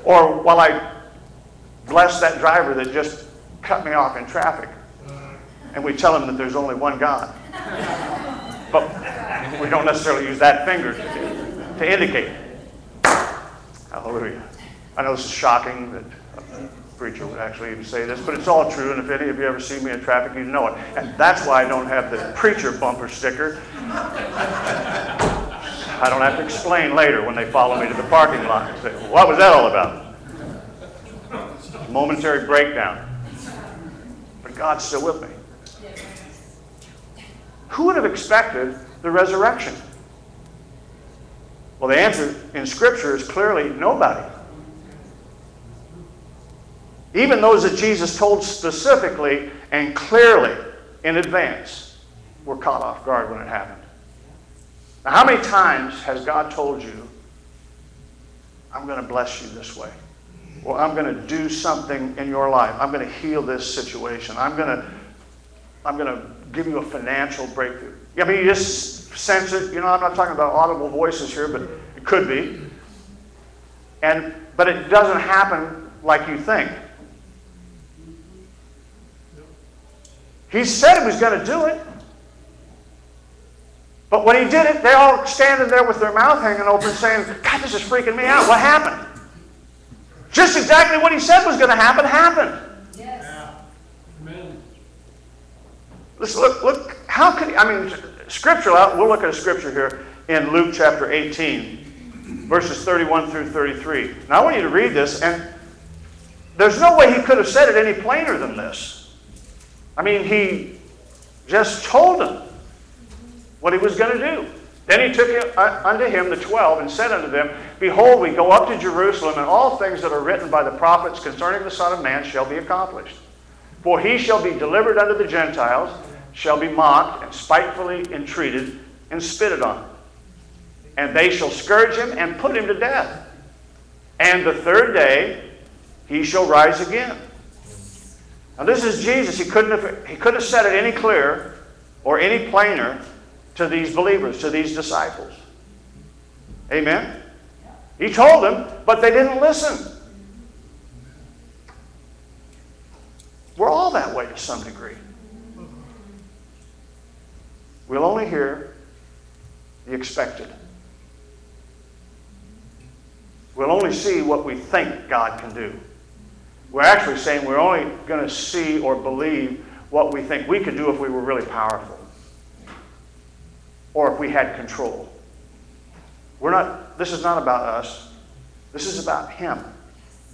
Or while I bless that driver that just cut me off in traffic. And we tell them that there's only one God. But we don't necessarily use that finger to, to indicate. Hallelujah. I know this is shocking that a preacher would actually even say this, but it's all true. And if any of you ever see me in traffic, you know it. And that's why I don't have the preacher bumper sticker. I don't have to explain later when they follow me to the parking lot and say, what was that all about? Momentary breakdown. God's still with me. Who would have expected the resurrection? Well, the answer in Scripture is clearly nobody. Even those that Jesus told specifically and clearly in advance were caught off guard when it happened. Now, how many times has God told you, I'm going to bless you this way? Or I'm going to do something in your life. I'm going to heal this situation. I'm going to, I'm going to give you a financial breakthrough. I mean, you just sense it. You know, I'm not talking about audible voices here, but it could be. And, but it doesn't happen like you think. He said he was going to do it. But when he did it, they all standing there with their mouth hanging open saying, God, this is freaking me out. What happened? Just exactly what he said was going to happen happened. Yes. Amen. Let's look, look, how could, I mean, scripture, out we'll look at a scripture here in Luke chapter 18, verses 31 through 33. Now I want you to read this, and there's no way he could have said it any plainer than this. I mean, he just told them what he was going to do. Then he took uh, unto him the twelve and said unto them, Behold, we go up to Jerusalem, and all things that are written by the prophets concerning the Son of Man shall be accomplished. For he shall be delivered unto the Gentiles, shall be mocked, and spitefully entreated, and spitted on. And they shall scourge him and put him to death. And the third day he shall rise again. Now this is Jesus. He couldn't have, he couldn't have said it any clearer or any plainer to these believers, to these disciples. Amen? He told them, but they didn't listen. We're all that way to some degree. We'll only hear the expected. We'll only see what we think God can do. We're actually saying we're only going to see or believe what we think we could do if we were really powerful or if we had control. We're not, this is not about us. This is about Him.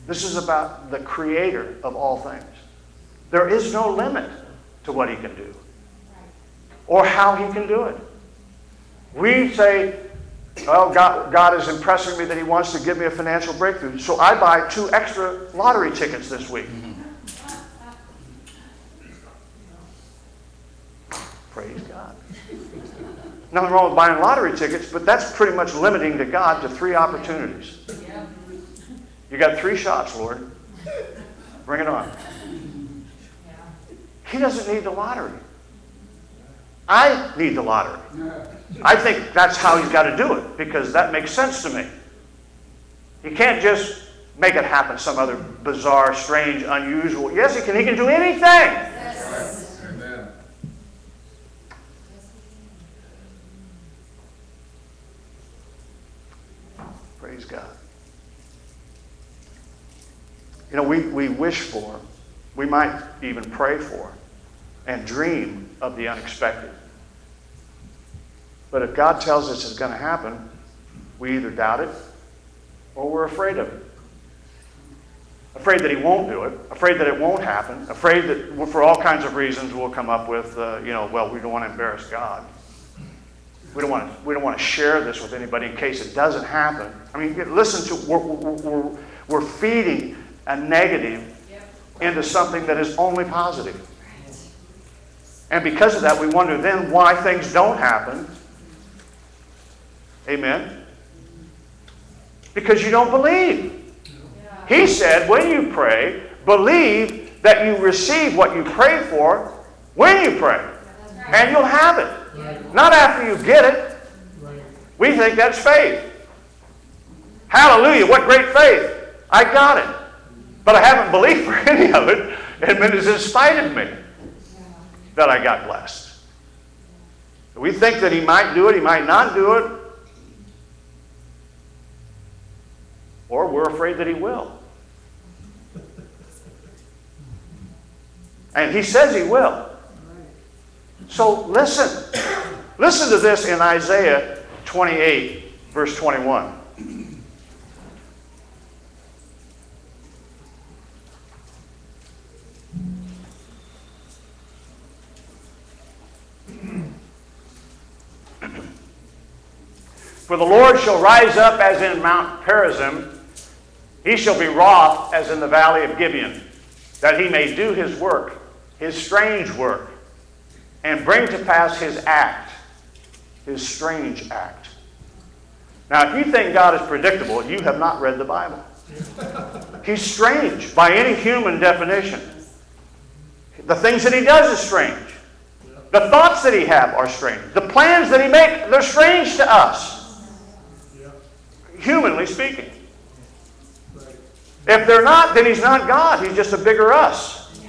This is about the Creator of all things. There is no limit to what He can do or how He can do it. We say, well, God, God is impressing me that He wants to give me a financial breakthrough, so I buy two extra lottery tickets this week. Praise God. Nothing wrong with buying lottery tickets, but that's pretty much limiting to God to three opportunities. You got three shots, Lord. Bring it on. He doesn't need the lottery. I need the lottery. I think that's how he's got to do it because that makes sense to me. He can't just make it happen some other bizarre, strange, unusual. Yes, he can. He can do anything. Praise God. You know, we, we wish for, we might even pray for, and dream of the unexpected. But if God tells us it's going to happen, we either doubt it or we're afraid of it. Afraid that He won't do it, afraid that it won't happen, afraid that for all kinds of reasons we'll come up with, uh, you know, well, we don't want to embarrass God. We don't want to, we don't want to share this with anybody in case it doesn't happen. I mean, listen to, we're, we're, we're feeding a negative into something that is only positive. And because of that, we wonder then why things don't happen. Amen? Because you don't believe. He said, when you pray, believe that you receive what you pray for when you pray. And you'll have it. Not after you get it. We think that's faith. Hallelujah, what great faith. I got it. But I haven't believed for any of it. And it is in spite of me that I got blessed. We think that he might do it, he might not do it. Or we're afraid that he will. And he says he will. So listen. Listen to this in Isaiah 28, verse 21. For the Lord shall rise up as in Mount Perazim, he shall be wroth as in the valley of Gibeon, that he may do his work, his strange work, and bring to pass his act, his strange act. Now, if you think God is predictable, you have not read the Bible. He's strange by any human definition. The things that he does is strange. The thoughts that he have are strange. The plans that he makes, they're strange to us. Humanly speaking. If they're not, then he's not God. He's just a bigger us.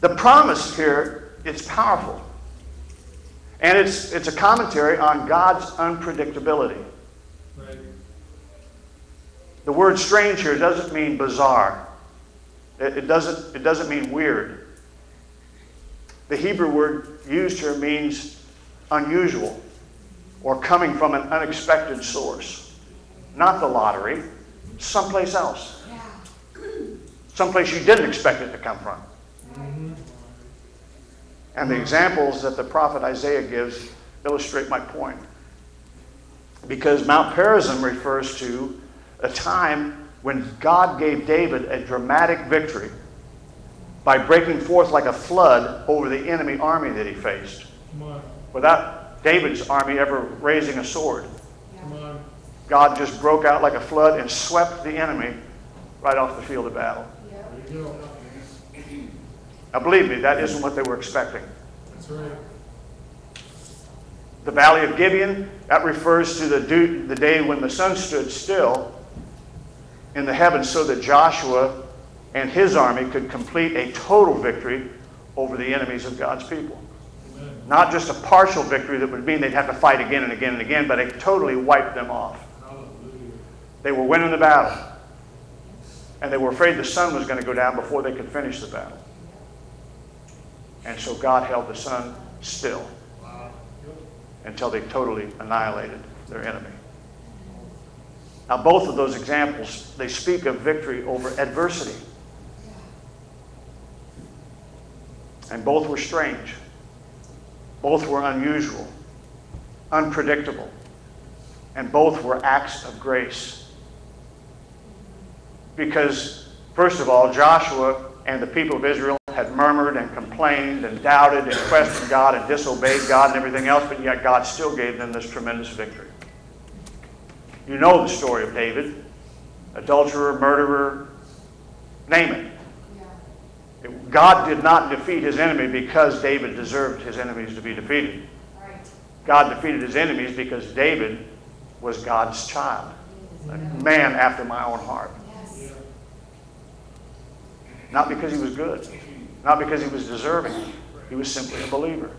The promise here, it's powerful. And it's, it's a commentary on God's unpredictability. The word strange here doesn't mean bizarre. It, it doesn't, it doesn't mean weird. The Hebrew word used here means unusual or coming from an unexpected source. Not the lottery, someplace else. Someplace you didn't expect it to come from. And the examples that the prophet Isaiah gives illustrate my point. Because Mount Perazim refers to a time when God gave David a dramatic victory by breaking forth like a flood over the enemy army that he faced without David's army ever raising a sword. God just broke out like a flood and swept the enemy right off the field of battle. Now, believe me, that isn't what they were expecting. That's right. The Valley of Gibeon, that refers to the, do, the day when the sun stood still in the heavens so that Joshua and his army could complete a total victory over the enemies of God's people. Not just a partial victory that would mean they'd have to fight again and again and again, but it totally wiped them off. They were winning the battle. And they were afraid the sun was going to go down before they could finish the battle. And so God held the sun still until they totally annihilated their enemy. Now, both of those examples, they speak of victory over adversity. And both were strange. Both were unusual, unpredictable, and both were acts of grace. Because, first of all, Joshua and the people of Israel had murmured and complained and doubted and questioned God and disobeyed God and everything else, but yet God still gave them this tremendous victory. You know the story of David adulterer, murderer, name it. God did not defeat his enemy because David deserved his enemies to be defeated. God defeated his enemies because David was God's child, a man after my own heart. Not because he was good, not because he was deserving. He was simply a believer.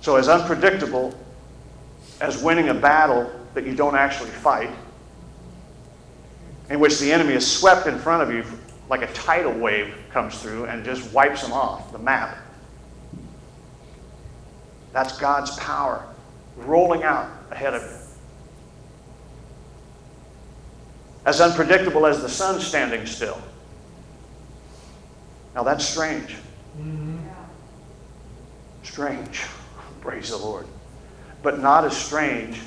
So, as unpredictable as winning a battle that you don't actually fight, in which the enemy is swept in front of you like a tidal wave comes through and just wipes them off the map. That's God's power rolling out ahead of you. As unpredictable as the sun standing still. Now that's strange. Strange. Praise the Lord. But not as strange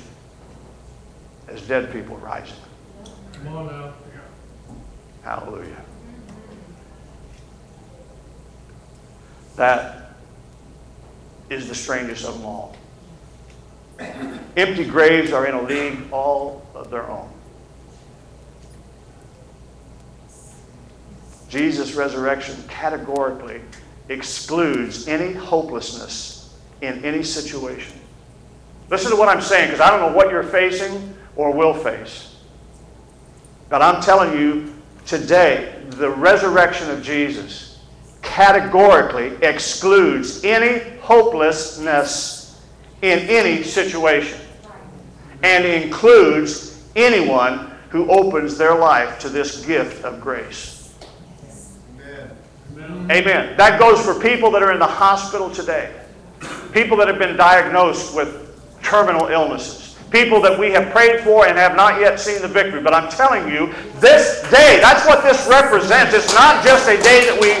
as dead people rising. Come on now. Hallelujah. That is the strangest of them all. Empty graves are in a league all of their own. Jesus' resurrection categorically excludes any hopelessness in any situation. Listen to what I'm saying because I don't know what you're facing or will face. But I'm telling you today, the resurrection of Jesus categorically excludes any hopelessness in any situation and includes anyone who opens their life to this gift of grace. Amen. Amen. That goes for people that are in the hospital today, people that have been diagnosed with terminal illnesses, people that we have prayed for and have not yet seen the victory. But I'm telling you, this day, that's what this represents. It's not just a day that we,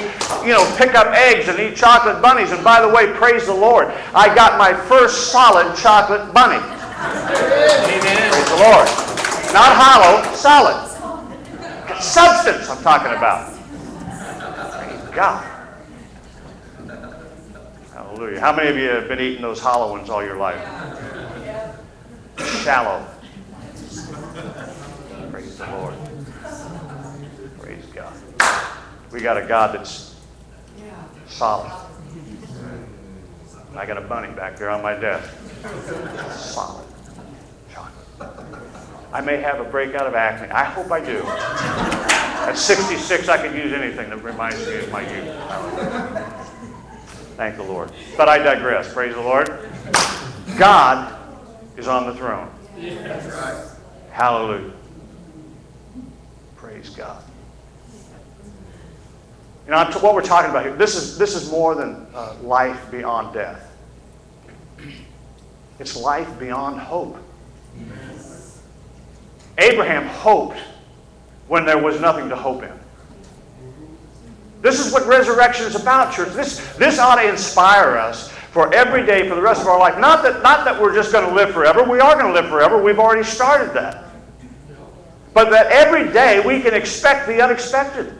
you know, pick up eggs and eat chocolate bunnies. And by the way, praise the Lord, I got my first solid chocolate bunny. Amen. Praise the Lord. Not hollow, solid. Substance I'm talking about. Praise God. Hallelujah. How many of you have been eating those hollow ones all your life? Shallow. Praise the Lord. Praise God. We got a God that's solid. I got a bunny back there on my desk. Solid. I may have a breakout of acne. I hope I do. At 66, I could use anything that reminds me of my youth. Thank the Lord. But I digress. Praise the Lord. God is on the throne. Hallelujah. Praise God. You know, what we're talking about here, this is, this is more than uh, life beyond death. It's life beyond hope. Abraham hoped when there was nothing to hope in. This is what resurrection is about, church. This, this ought to inspire us for every day for the rest of our life. Not that, not that we're just going to live forever. We are going to live forever. We've already started that. But that every day we can expect the unexpected.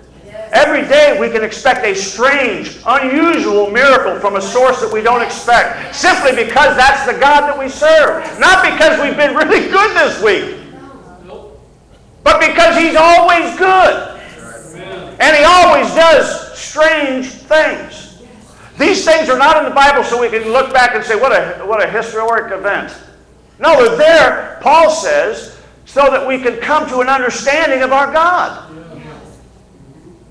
Every day we can expect a strange, unusual miracle from a source that we don't expect. Simply because that's the God that we serve. Not because we've been really good this week. But because He's always good. And He always does strange things. These things are not in the Bible so we can look back and say, what a, what a historic event. No, they're there, Paul says, so that we can come to an understanding of our God.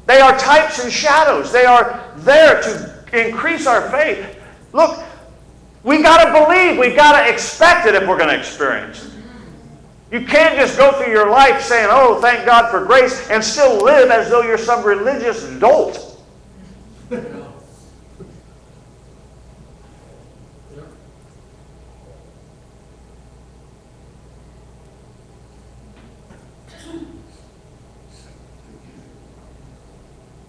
They are types and shadows. They are there to increase our faith. Look, we got to believe. We've got to expect it if we're going to experience it. You can't just go through your life saying, oh, thank God for grace, and still live as though you're some religious dolt.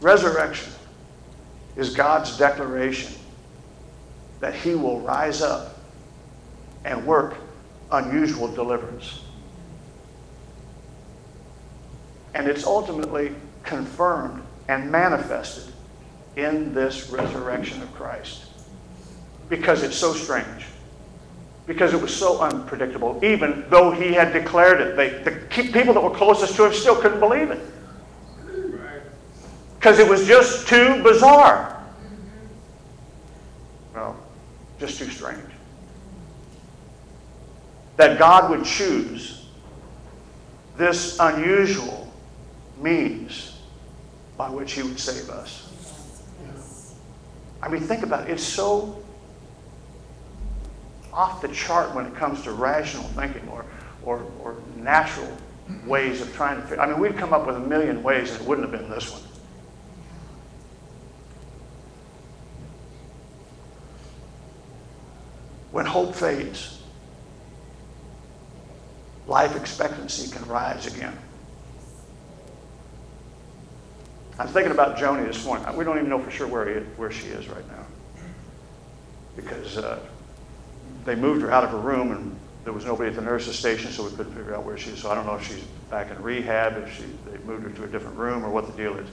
Resurrection is God's declaration that He will rise up and work unusual deliverance. And it's ultimately confirmed and manifested in this resurrection of Christ because it's so strange. Because it was so unpredictable, even though he had declared it. They, the people that were closest to him still couldn't believe it because it was just too bizarre. Well, just too strange. That God would choose this unusual means by which He would save us. I mean, think about it. It's so off the chart when it comes to rational thinking or, or, or natural ways of trying to figure. I mean, we'd come up with a million ways and it wouldn't have been this one. When hope fades, life expectancy can rise again. I'm thinking about Joni this morning. We don't even know for sure where, he, where she is right now. Because uh, they moved her out of her room and there was nobody at the nurse's station, so we couldn't figure out where she is. So I don't know if she's back in rehab, if she, they moved her to a different room, or what the deal is.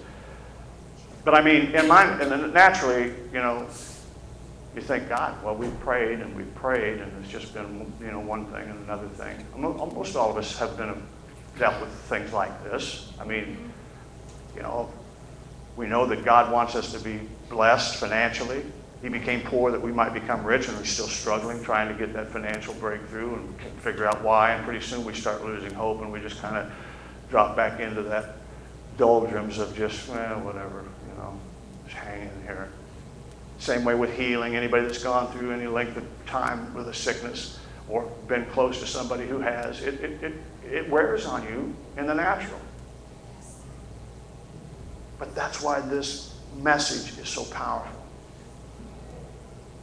But I mean, in my, and naturally, you know, you think, God, well, we've prayed and we've prayed, and it's just been, you know, one thing and another thing. Most all of us have been dealt with things like this. I mean, you know, we know that God wants us to be blessed financially. He became poor that we might become rich, and we're still struggling trying to get that financial breakthrough and figure out why. And pretty soon we start losing hope, and we just kind of drop back into that doldrums of just, well, whatever, you know, just hanging here. Same way with healing. Anybody that's gone through any length of time with a sickness or been close to somebody who has, it, it, it, it wears on you in the natural. But that's why this message is so powerful.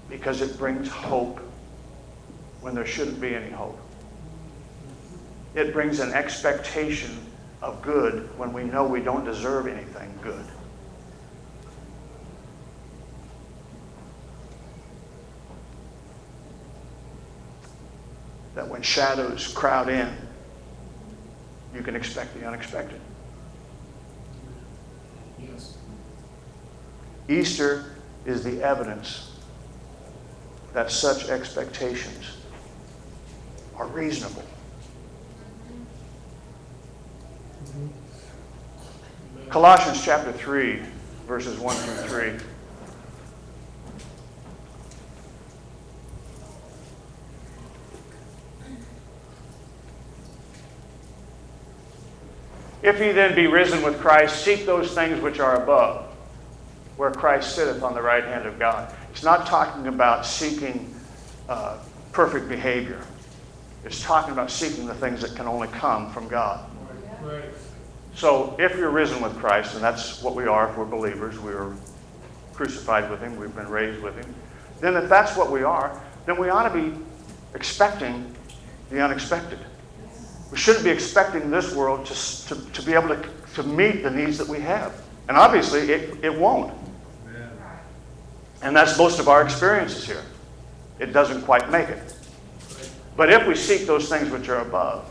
Because it brings hope when there shouldn't be any hope. It brings an expectation of good when we know we don't deserve anything good. That when shadows crowd in, you can expect the unexpected. Yes. Easter is the evidence that such expectations are reasonable. Mm-hmm. Colossians chapter 3, verses 1 through 3. If ye then be risen with Christ, seek those things which are above, where Christ sitteth on the right hand of God. It's not talking about seeking uh, perfect behavior. It's talking about seeking the things that can only come from God. Right. So if you're risen with Christ, and that's what we are if we're believers, we were crucified with Him, we've been raised with Him, then if that's what we are, then we ought to be expecting the unexpected. We shouldn't be expecting this world to, to, to be able to, to meet the needs that we have. And obviously, it, it won't. And that's most of our experiences here. It doesn't quite make it. But if we seek those things which are above,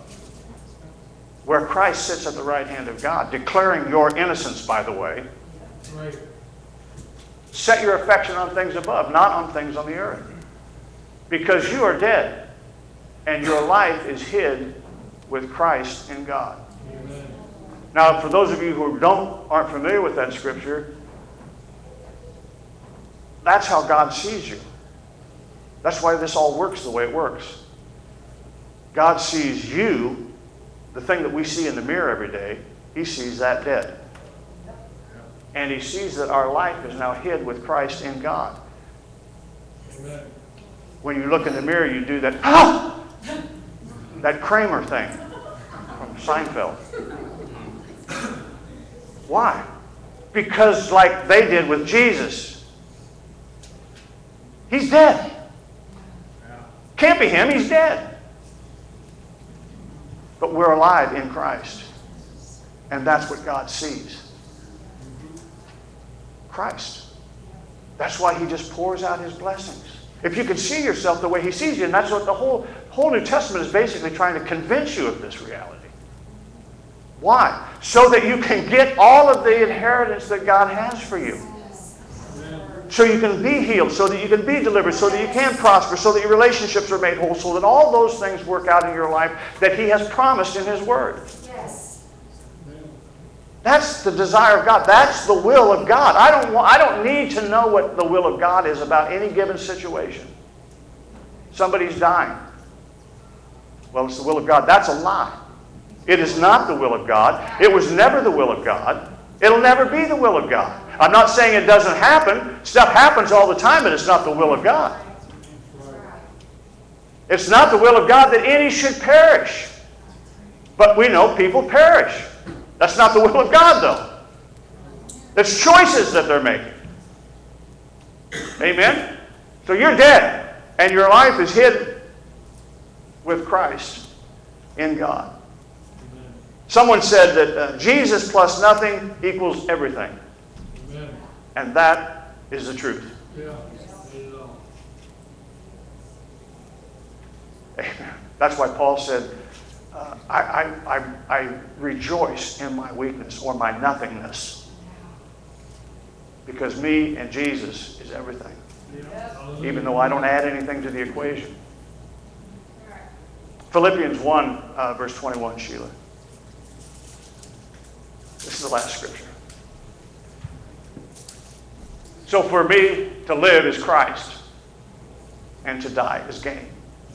where Christ sits at the right hand of God, declaring your innocence, by the way, set your affection on things above, not on things on the earth. Because you are dead, and your life is hid with Christ in God. Amen. Now, for those of you who don't aren't familiar with that scripture, that's how God sees you. That's why this all works the way it works. God sees you, the thing that we see in the mirror every day, He sees that dead. And He sees that our life is now hid with Christ in God. Amen. When you look in the mirror, you do that, ah! that Kramer thing from Seinfeld. Why? Because, like they did with Jesus, he's dead. Can't be him, he's dead. But we're alive in Christ. And that's what God sees. Christ. That's why he just pours out his blessings. If you can see yourself the way he sees you, and that's what the whole, whole New Testament is basically trying to convince you of this reality. Why? So that you can get all of the inheritance that God has for you. So you can be healed, so that you can be delivered, so that you can prosper, so that your relationships are made whole, so that all those things work out in your life that He has promised in His Word. Yes. That's the desire of God. That's the will of God. I don't, want, I don't need to know what the will of God is about any given situation. Somebody's dying. Well, it's the will of God. That's a lie. It is not the will of God. It was never the will of God. It'll never be the will of God. I'm not saying it doesn't happen. Stuff happens all the time, but it's not the will of God. It's not the will of God that any should perish. But we know people perish. That's not the will of God, though. It's choices that they're making. Amen? So you're dead, and your life is hid with Christ in God. Someone said that uh, Jesus plus nothing equals everything. Amen. And that is the truth. Yeah. There you go. Amen. That's why Paul said, uh, I, I, I, I rejoice in my weakness or my nothingness. Because me and Jesus is everything. Yeah. Even though I don't add anything to the equation. Philippians 1, uh, verse 21, Sheila. This is the last scripture. So for me, to live is Christ, and to die is gain.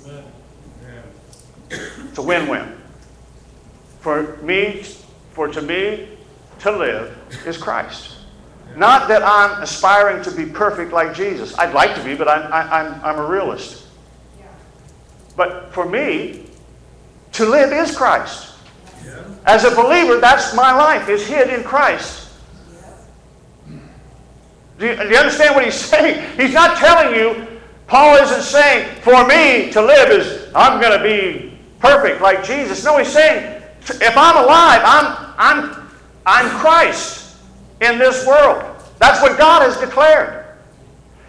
Amen. It's a win-win. For me, for to me, to live is Christ. Not that I'm aspiring to be perfect like Jesus. I'd like to be, but I'm, I, I'm, I'm a realist. But for me, to live is Christ. As a believer, that's my life, is hid in Christ. Do you, do you understand what he's saying? He's not telling you, Paul isn't saying, for me to live is, I'm going to be perfect like Jesus. No, he's saying, if I'm alive, I'm, I'm, I'm Christ in this world. That's what God has declared.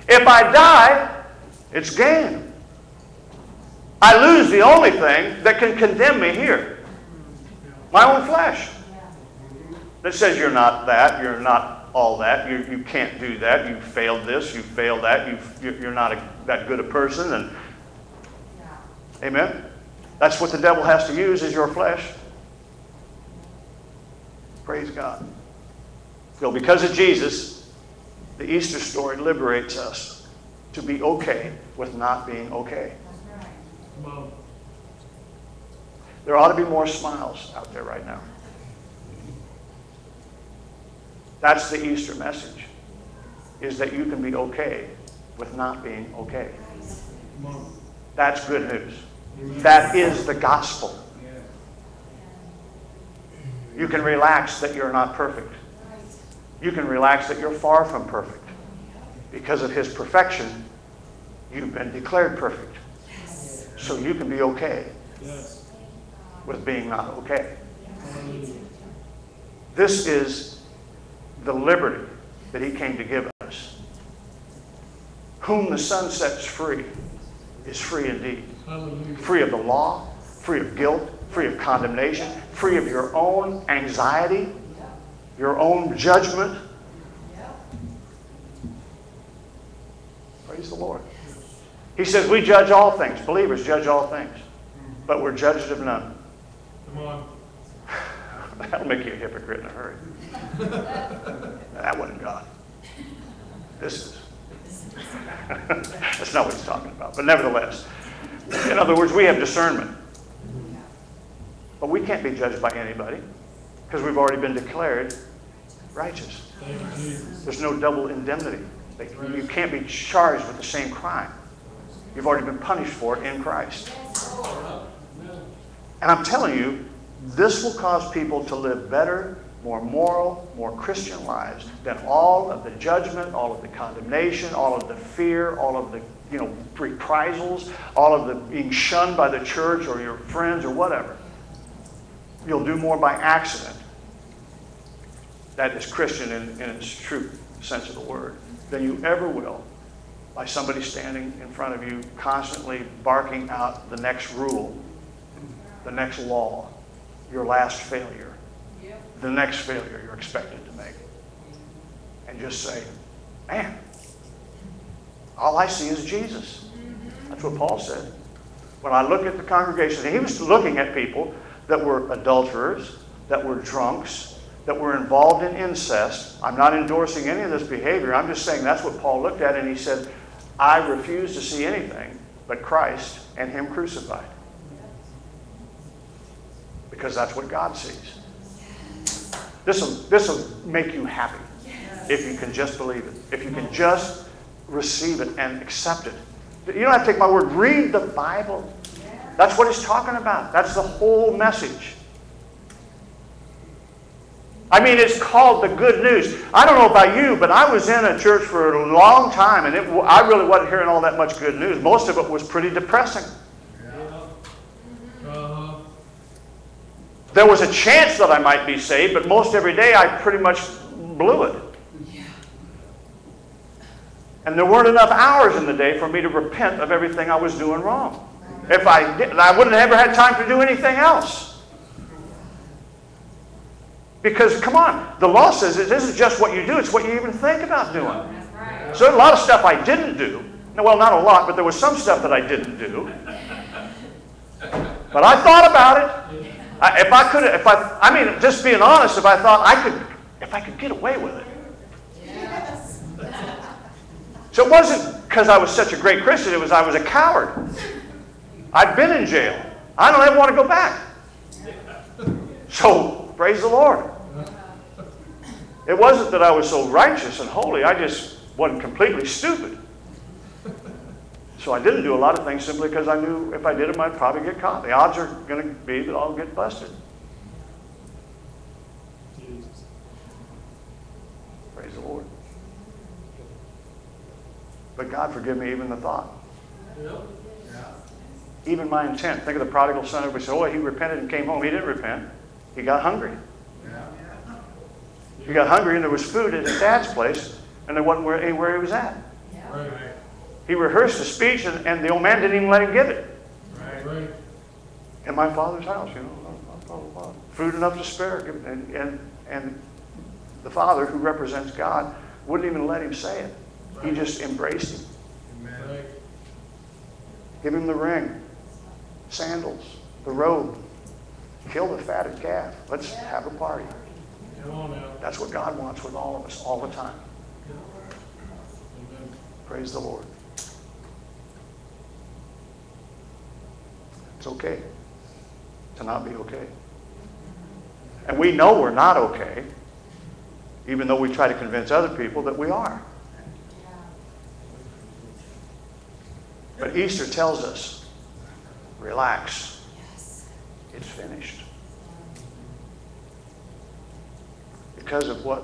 If I die, it's gain. I lose the only thing that can condemn me here my own flesh. That says you're not that, you're not all that, you, you can't do that, you failed this, you failed that, you, you're not a, that good a person. And, Amen? That's what the devil has to use is your flesh. Praise God. So because of Jesus, the Easter story liberates us to be okay with not being okay. Come on. There ought to be more smiles out there right now. That's the Easter message, is that you can be okay with not being okay. That's good news. That is the gospel. You can relax that you're not perfect. You can relax that you're far from perfect. Because of his perfection, you've been declared perfect. So you can be okay with being not okay. This is the liberty that he came to give us. Whom the Son sets free is free indeed. Free of the law, free of guilt, free of condemnation, free of your own anxiety, your own judgment. Praise the Lord. He says, We judge all things. Believers judge all things, but we're judged of none. Come on. That'll make you a hypocrite in a hurry. that wasn't God. This is. That's not what he's talking about. But nevertheless, in other words, we have discernment. But we can't be judged by anybody because we've already been declared righteous. There's no double indemnity. You can't be charged with the same crime. You've already been punished for it in Christ. And I'm telling you, this will cause people to live better, more moral, more Christian lives than all of the judgment, all of the condemnation, all of the fear, all of the you know reprisals, all of the being shunned by the church or your friends or whatever. You'll do more by accident. That is Christian in, in its true sense of the word than you ever will by somebody standing in front of you constantly barking out the next rule, the next law, your last failure, the next failure you're expected to make. And just say, man, all I see is Jesus. That's what Paul said. When I look at the congregation, he was looking at people that were adulterers, that were drunks, that were involved in incest. I'm not endorsing any of this behavior. I'm just saying that's what Paul looked at, and he said, I refuse to see anything but Christ and Him crucified. Because that's what God sees. This will, this will make you happy if you can just believe it, if you can just receive it and accept it. You don't have to take my word. Read the Bible. That's what he's talking about. That's the whole message. I mean, it's called the good news. I don't know about you, but I was in a church for a long time, and it, I really wasn't hearing all that much good news. Most of it was pretty depressing. There was a chance that I might be saved, but most every day I pretty much blew it. And there weren't enough hours in the day for me to repent of everything I was doing wrong. If I did, I wouldn't have ever had time to do anything else. Because, come on, the law says it isn't just what you do, it's what you even think about doing. So a lot of stuff I didn't do. No, well, not a lot, but there was some stuff that I didn't do. But I thought about it. I, if I could, if I, I mean, just being honest, if I thought I could, if I could get away with it. So it wasn't because I was such a great Christian, it was I was a coward. I'd been in jail. I don't ever want to go back. So, praise the Lord. It wasn't that I was so righteous and holy, I just wasn't completely stupid. So I didn't do a lot of things simply because I knew if I did them, I'd probably get caught. The odds are going to be that I'll get busted. Praise the Lord. But God forgive me even the thought. Even my intent. Think of the prodigal son. Everybody said, oh, he repented and came home. He didn't repent. He got hungry. He got hungry and there was food at his dad's place and there wasn't where, where he was at. He rehearsed the speech and, and the old man didn't even let him give it. In my father's house, you know, food enough to spare. And, and, and the father, who represents God, wouldn't even let him say it. He just embraced him. Give him the ring, sandals, the robe. Kill the fatted calf. Let's have a party. That's what God wants with all of us all the time. Praise the Lord. It's okay to not be okay. And we know we're not okay. even though we try to convince other people that we are. But Easter tells us relax, it's finished. Because of what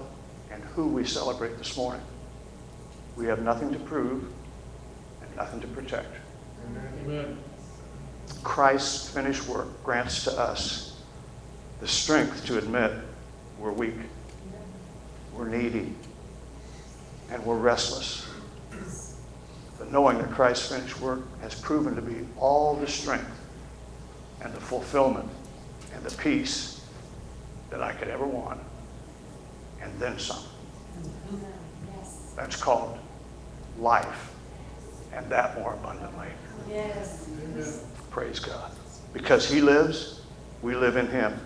and who we celebrate this morning, we have nothing to prove and nothing to protect. Amen. Christ's finished work grants to us the strength to admit we're weak, we're needy, and we're restless. But knowing that Christ's finished work has proven to be all the strength and the fulfillment and the peace that I could ever want, and then some. That's called life, and that more abundantly. Yes. Praise God. Because He lives, we live in Him.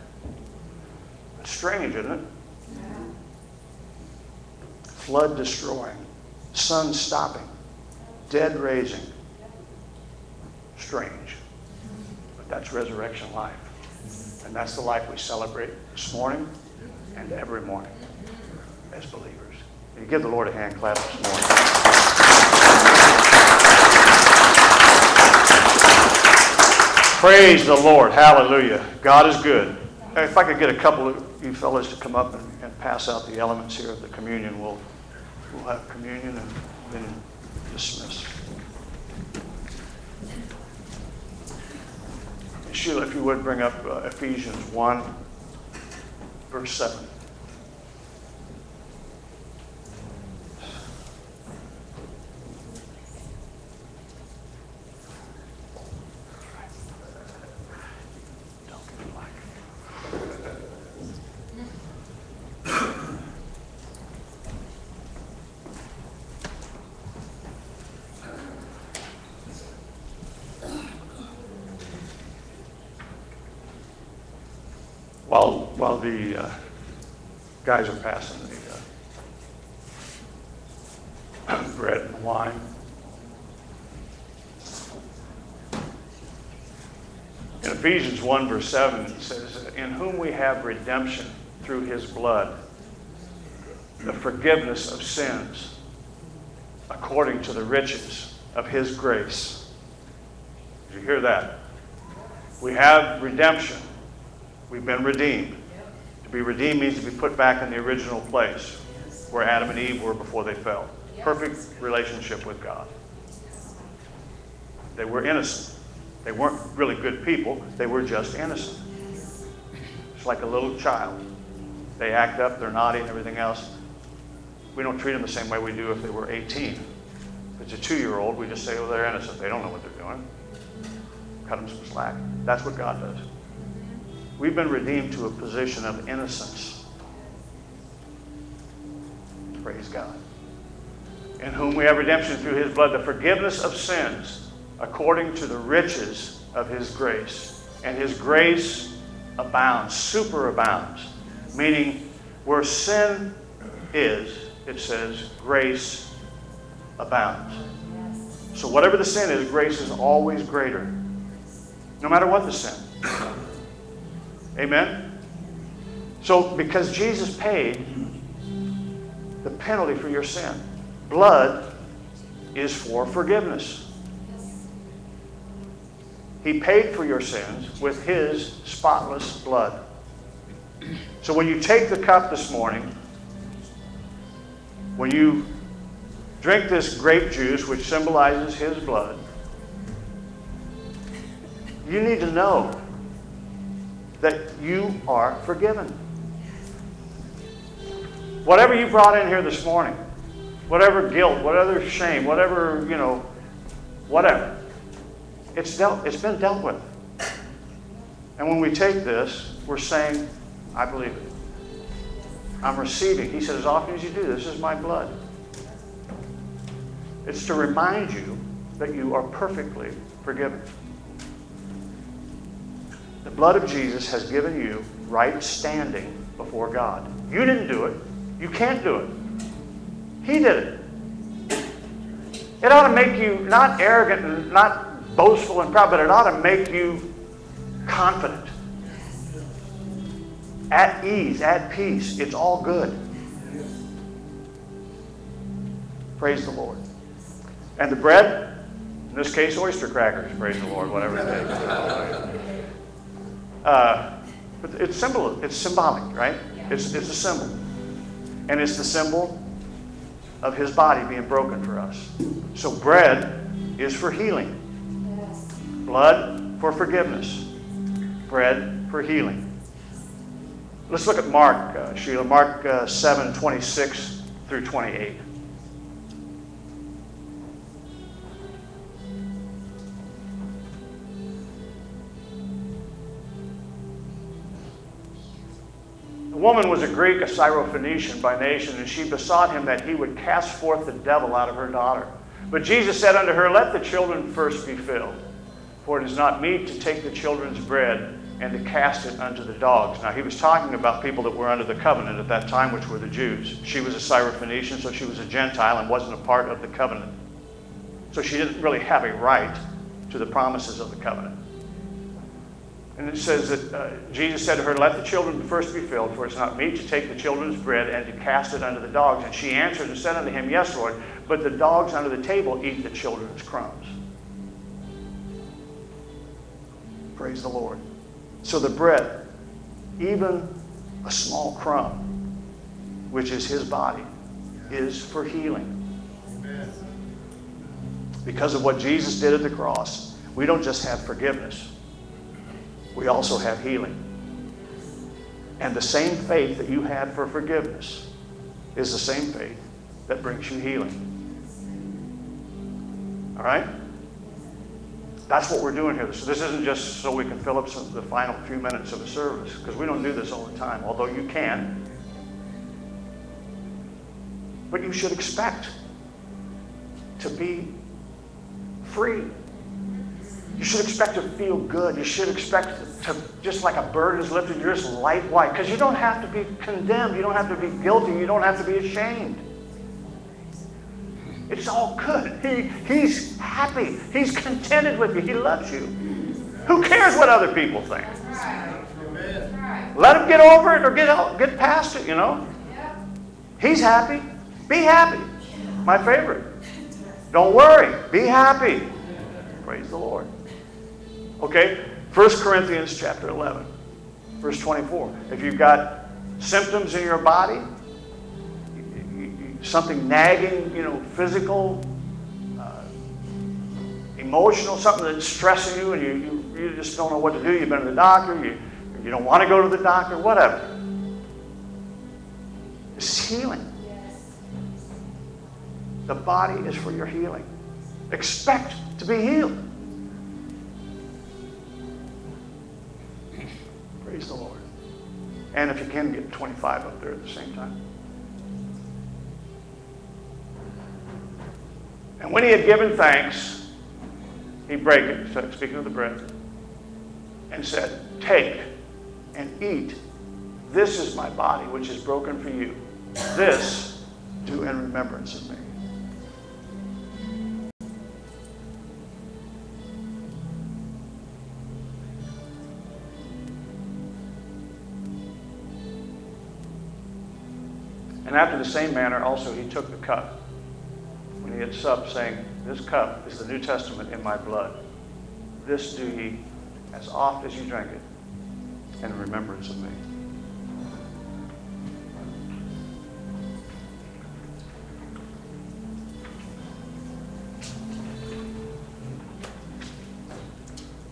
It's strange, isn't it? Flood destroying, sun stopping, dead raising. Strange. But that's resurrection life. And that's the life we celebrate this morning and every morning as believers. You give the Lord a hand clap this morning? Praise the Lord. Hallelujah. God is good. If I could get a couple of you fellows to come up and, and pass out the elements here of the communion, we'll, we'll have communion and then dismiss. Sheila, if you would bring up uh, Ephesians 1, verse 7. While, while the uh, guys are passing the uh, bread and wine, in Ephesians 1, verse 7, it says, In whom we have redemption through his blood, the forgiveness of sins, according to the riches of his grace. Did you hear that? We have redemption. We've been redeemed. To be redeemed means to be put back in the original place where Adam and Eve were before they fell. Perfect relationship with God. They were innocent. They weren't really good people, they were just innocent. It's like a little child. They act up, they're naughty, and everything else. We don't treat them the same way we do if they were 18. If it's a two year old, we just say, oh, they're innocent. They don't know what they're doing. Cut them some slack. That's what God does. We've been redeemed to a position of innocence. Praise God. In whom we have redemption through his blood, the forgiveness of sins, according to the riches of his grace. And his grace abounds, superabounds, meaning where sin is, it says, grace abounds. So, whatever the sin is, grace is always greater, no matter what the sin. Amen? So, because Jesus paid the penalty for your sin, blood is for forgiveness. He paid for your sins with His spotless blood. So, when you take the cup this morning, when you drink this grape juice, which symbolizes His blood, you need to know that you are forgiven. Whatever you brought in here this morning, whatever guilt, whatever shame, whatever, you know, whatever, it's dealt, it's been dealt with. And when we take this, we're saying, I believe it. I'm receiving. He said, as often as you do, this is my blood. It's to remind you that you are perfectly forgiven. The blood of Jesus has given you right standing before God. You didn't do it. You can't do it. He did it. It ought to make you not arrogant and not boastful and proud, but it ought to make you confident, at ease, at peace. It's all good. Praise the Lord. And the bread, in this case, oyster crackers. Praise the Lord, whatever it is. Uh, but it's symbol. It's symbolic, right? It's, it's a symbol, and it's the symbol of His body being broken for us. So bread is for healing. Blood for forgiveness. Bread for healing. Let's look at Mark, uh, Sheila. Mark uh, 7 26 through 28. Woman was a Greek, a Syrophoenician by nation, and she besought him that he would cast forth the devil out of her daughter. But Jesus said unto her, Let the children first be filled, for it is not meet to take the children's bread and to cast it unto the dogs. Now, he was talking about people that were under the covenant at that time, which were the Jews. She was a Syrophoenician, so she was a Gentile and wasn't a part of the covenant. So she didn't really have a right to the promises of the covenant. And it says that uh, Jesus said to her, Let the children first be filled, for it's not meet to take the children's bread and to cast it unto the dogs. And she answered and said unto him, Yes, Lord, but the dogs under the table eat the children's crumbs. Praise the Lord. So the bread, even a small crumb, which is his body, is for healing. Because of what Jesus did at the cross, we don't just have forgiveness, we also have healing. And the same faith that you had for forgiveness is the same faith that brings you healing. All right? That's what we're doing here. So this isn't just so we can fill up some, the final few minutes of the service, because we don't do this all the time, although you can. But you should expect to be free. You should expect to feel good. You should expect to, just like a bird is lifted, you're just light white. Because you don't have to be condemned. You don't have to be guilty. You don't have to be ashamed. It's all good. He, he's happy. He's contented with you. He loves you. Who cares what other people think? Let him get over it or get get past it, you know. He's happy. Be happy. My favorite. Don't worry. Be happy. Praise the Lord. Okay, 1 Corinthians chapter 11, verse 24. If you've got symptoms in your body, something nagging, you know, physical, uh, emotional, something that's stressing you and you, you, you just don't know what to do. You've been to the doctor, you, you don't want to go to the doctor, whatever. It's healing. The body is for your healing. Expect to be healed. Praise the Lord. And if you can, get 25 up there at the same time. And when he had given thanks, he brake it, speaking of the bread, and said, Take and eat. This is my body, which is broken for you. This do in remembrance of me. And after the same manner also he took the cup when he had supped, saying, This cup is the New Testament in my blood. This do ye as oft as you drink it in remembrance of me.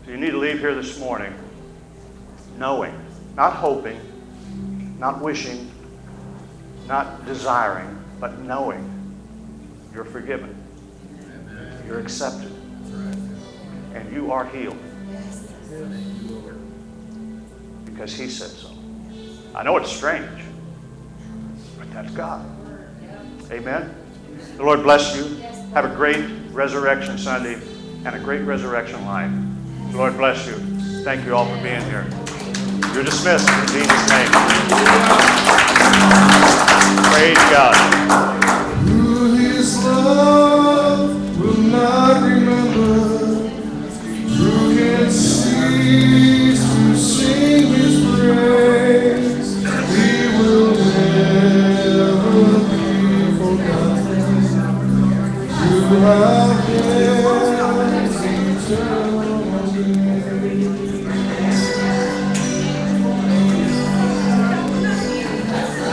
So you need to leave here this morning knowing, not hoping, not wishing, not desiring, but knowing you're forgiven, you're accepted, and you are healed. Because He said so. I know it's strange, but that's God. Amen. The Lord bless you. Have a great Resurrection Sunday and a great resurrection life. The Lord bless you. Thank you all for being here. You're dismissed in Jesus' name. Praise God. Who his love will not remember. Who can cease to sing his praise? He will never be forgotten.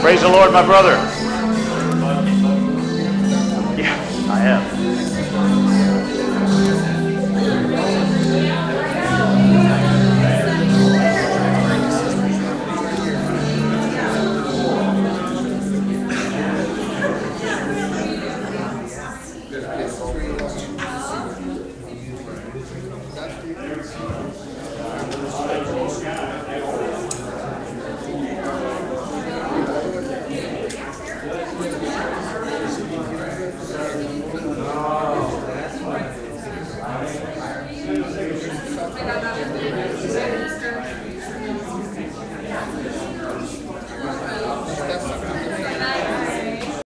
Praise the Lord, my brother.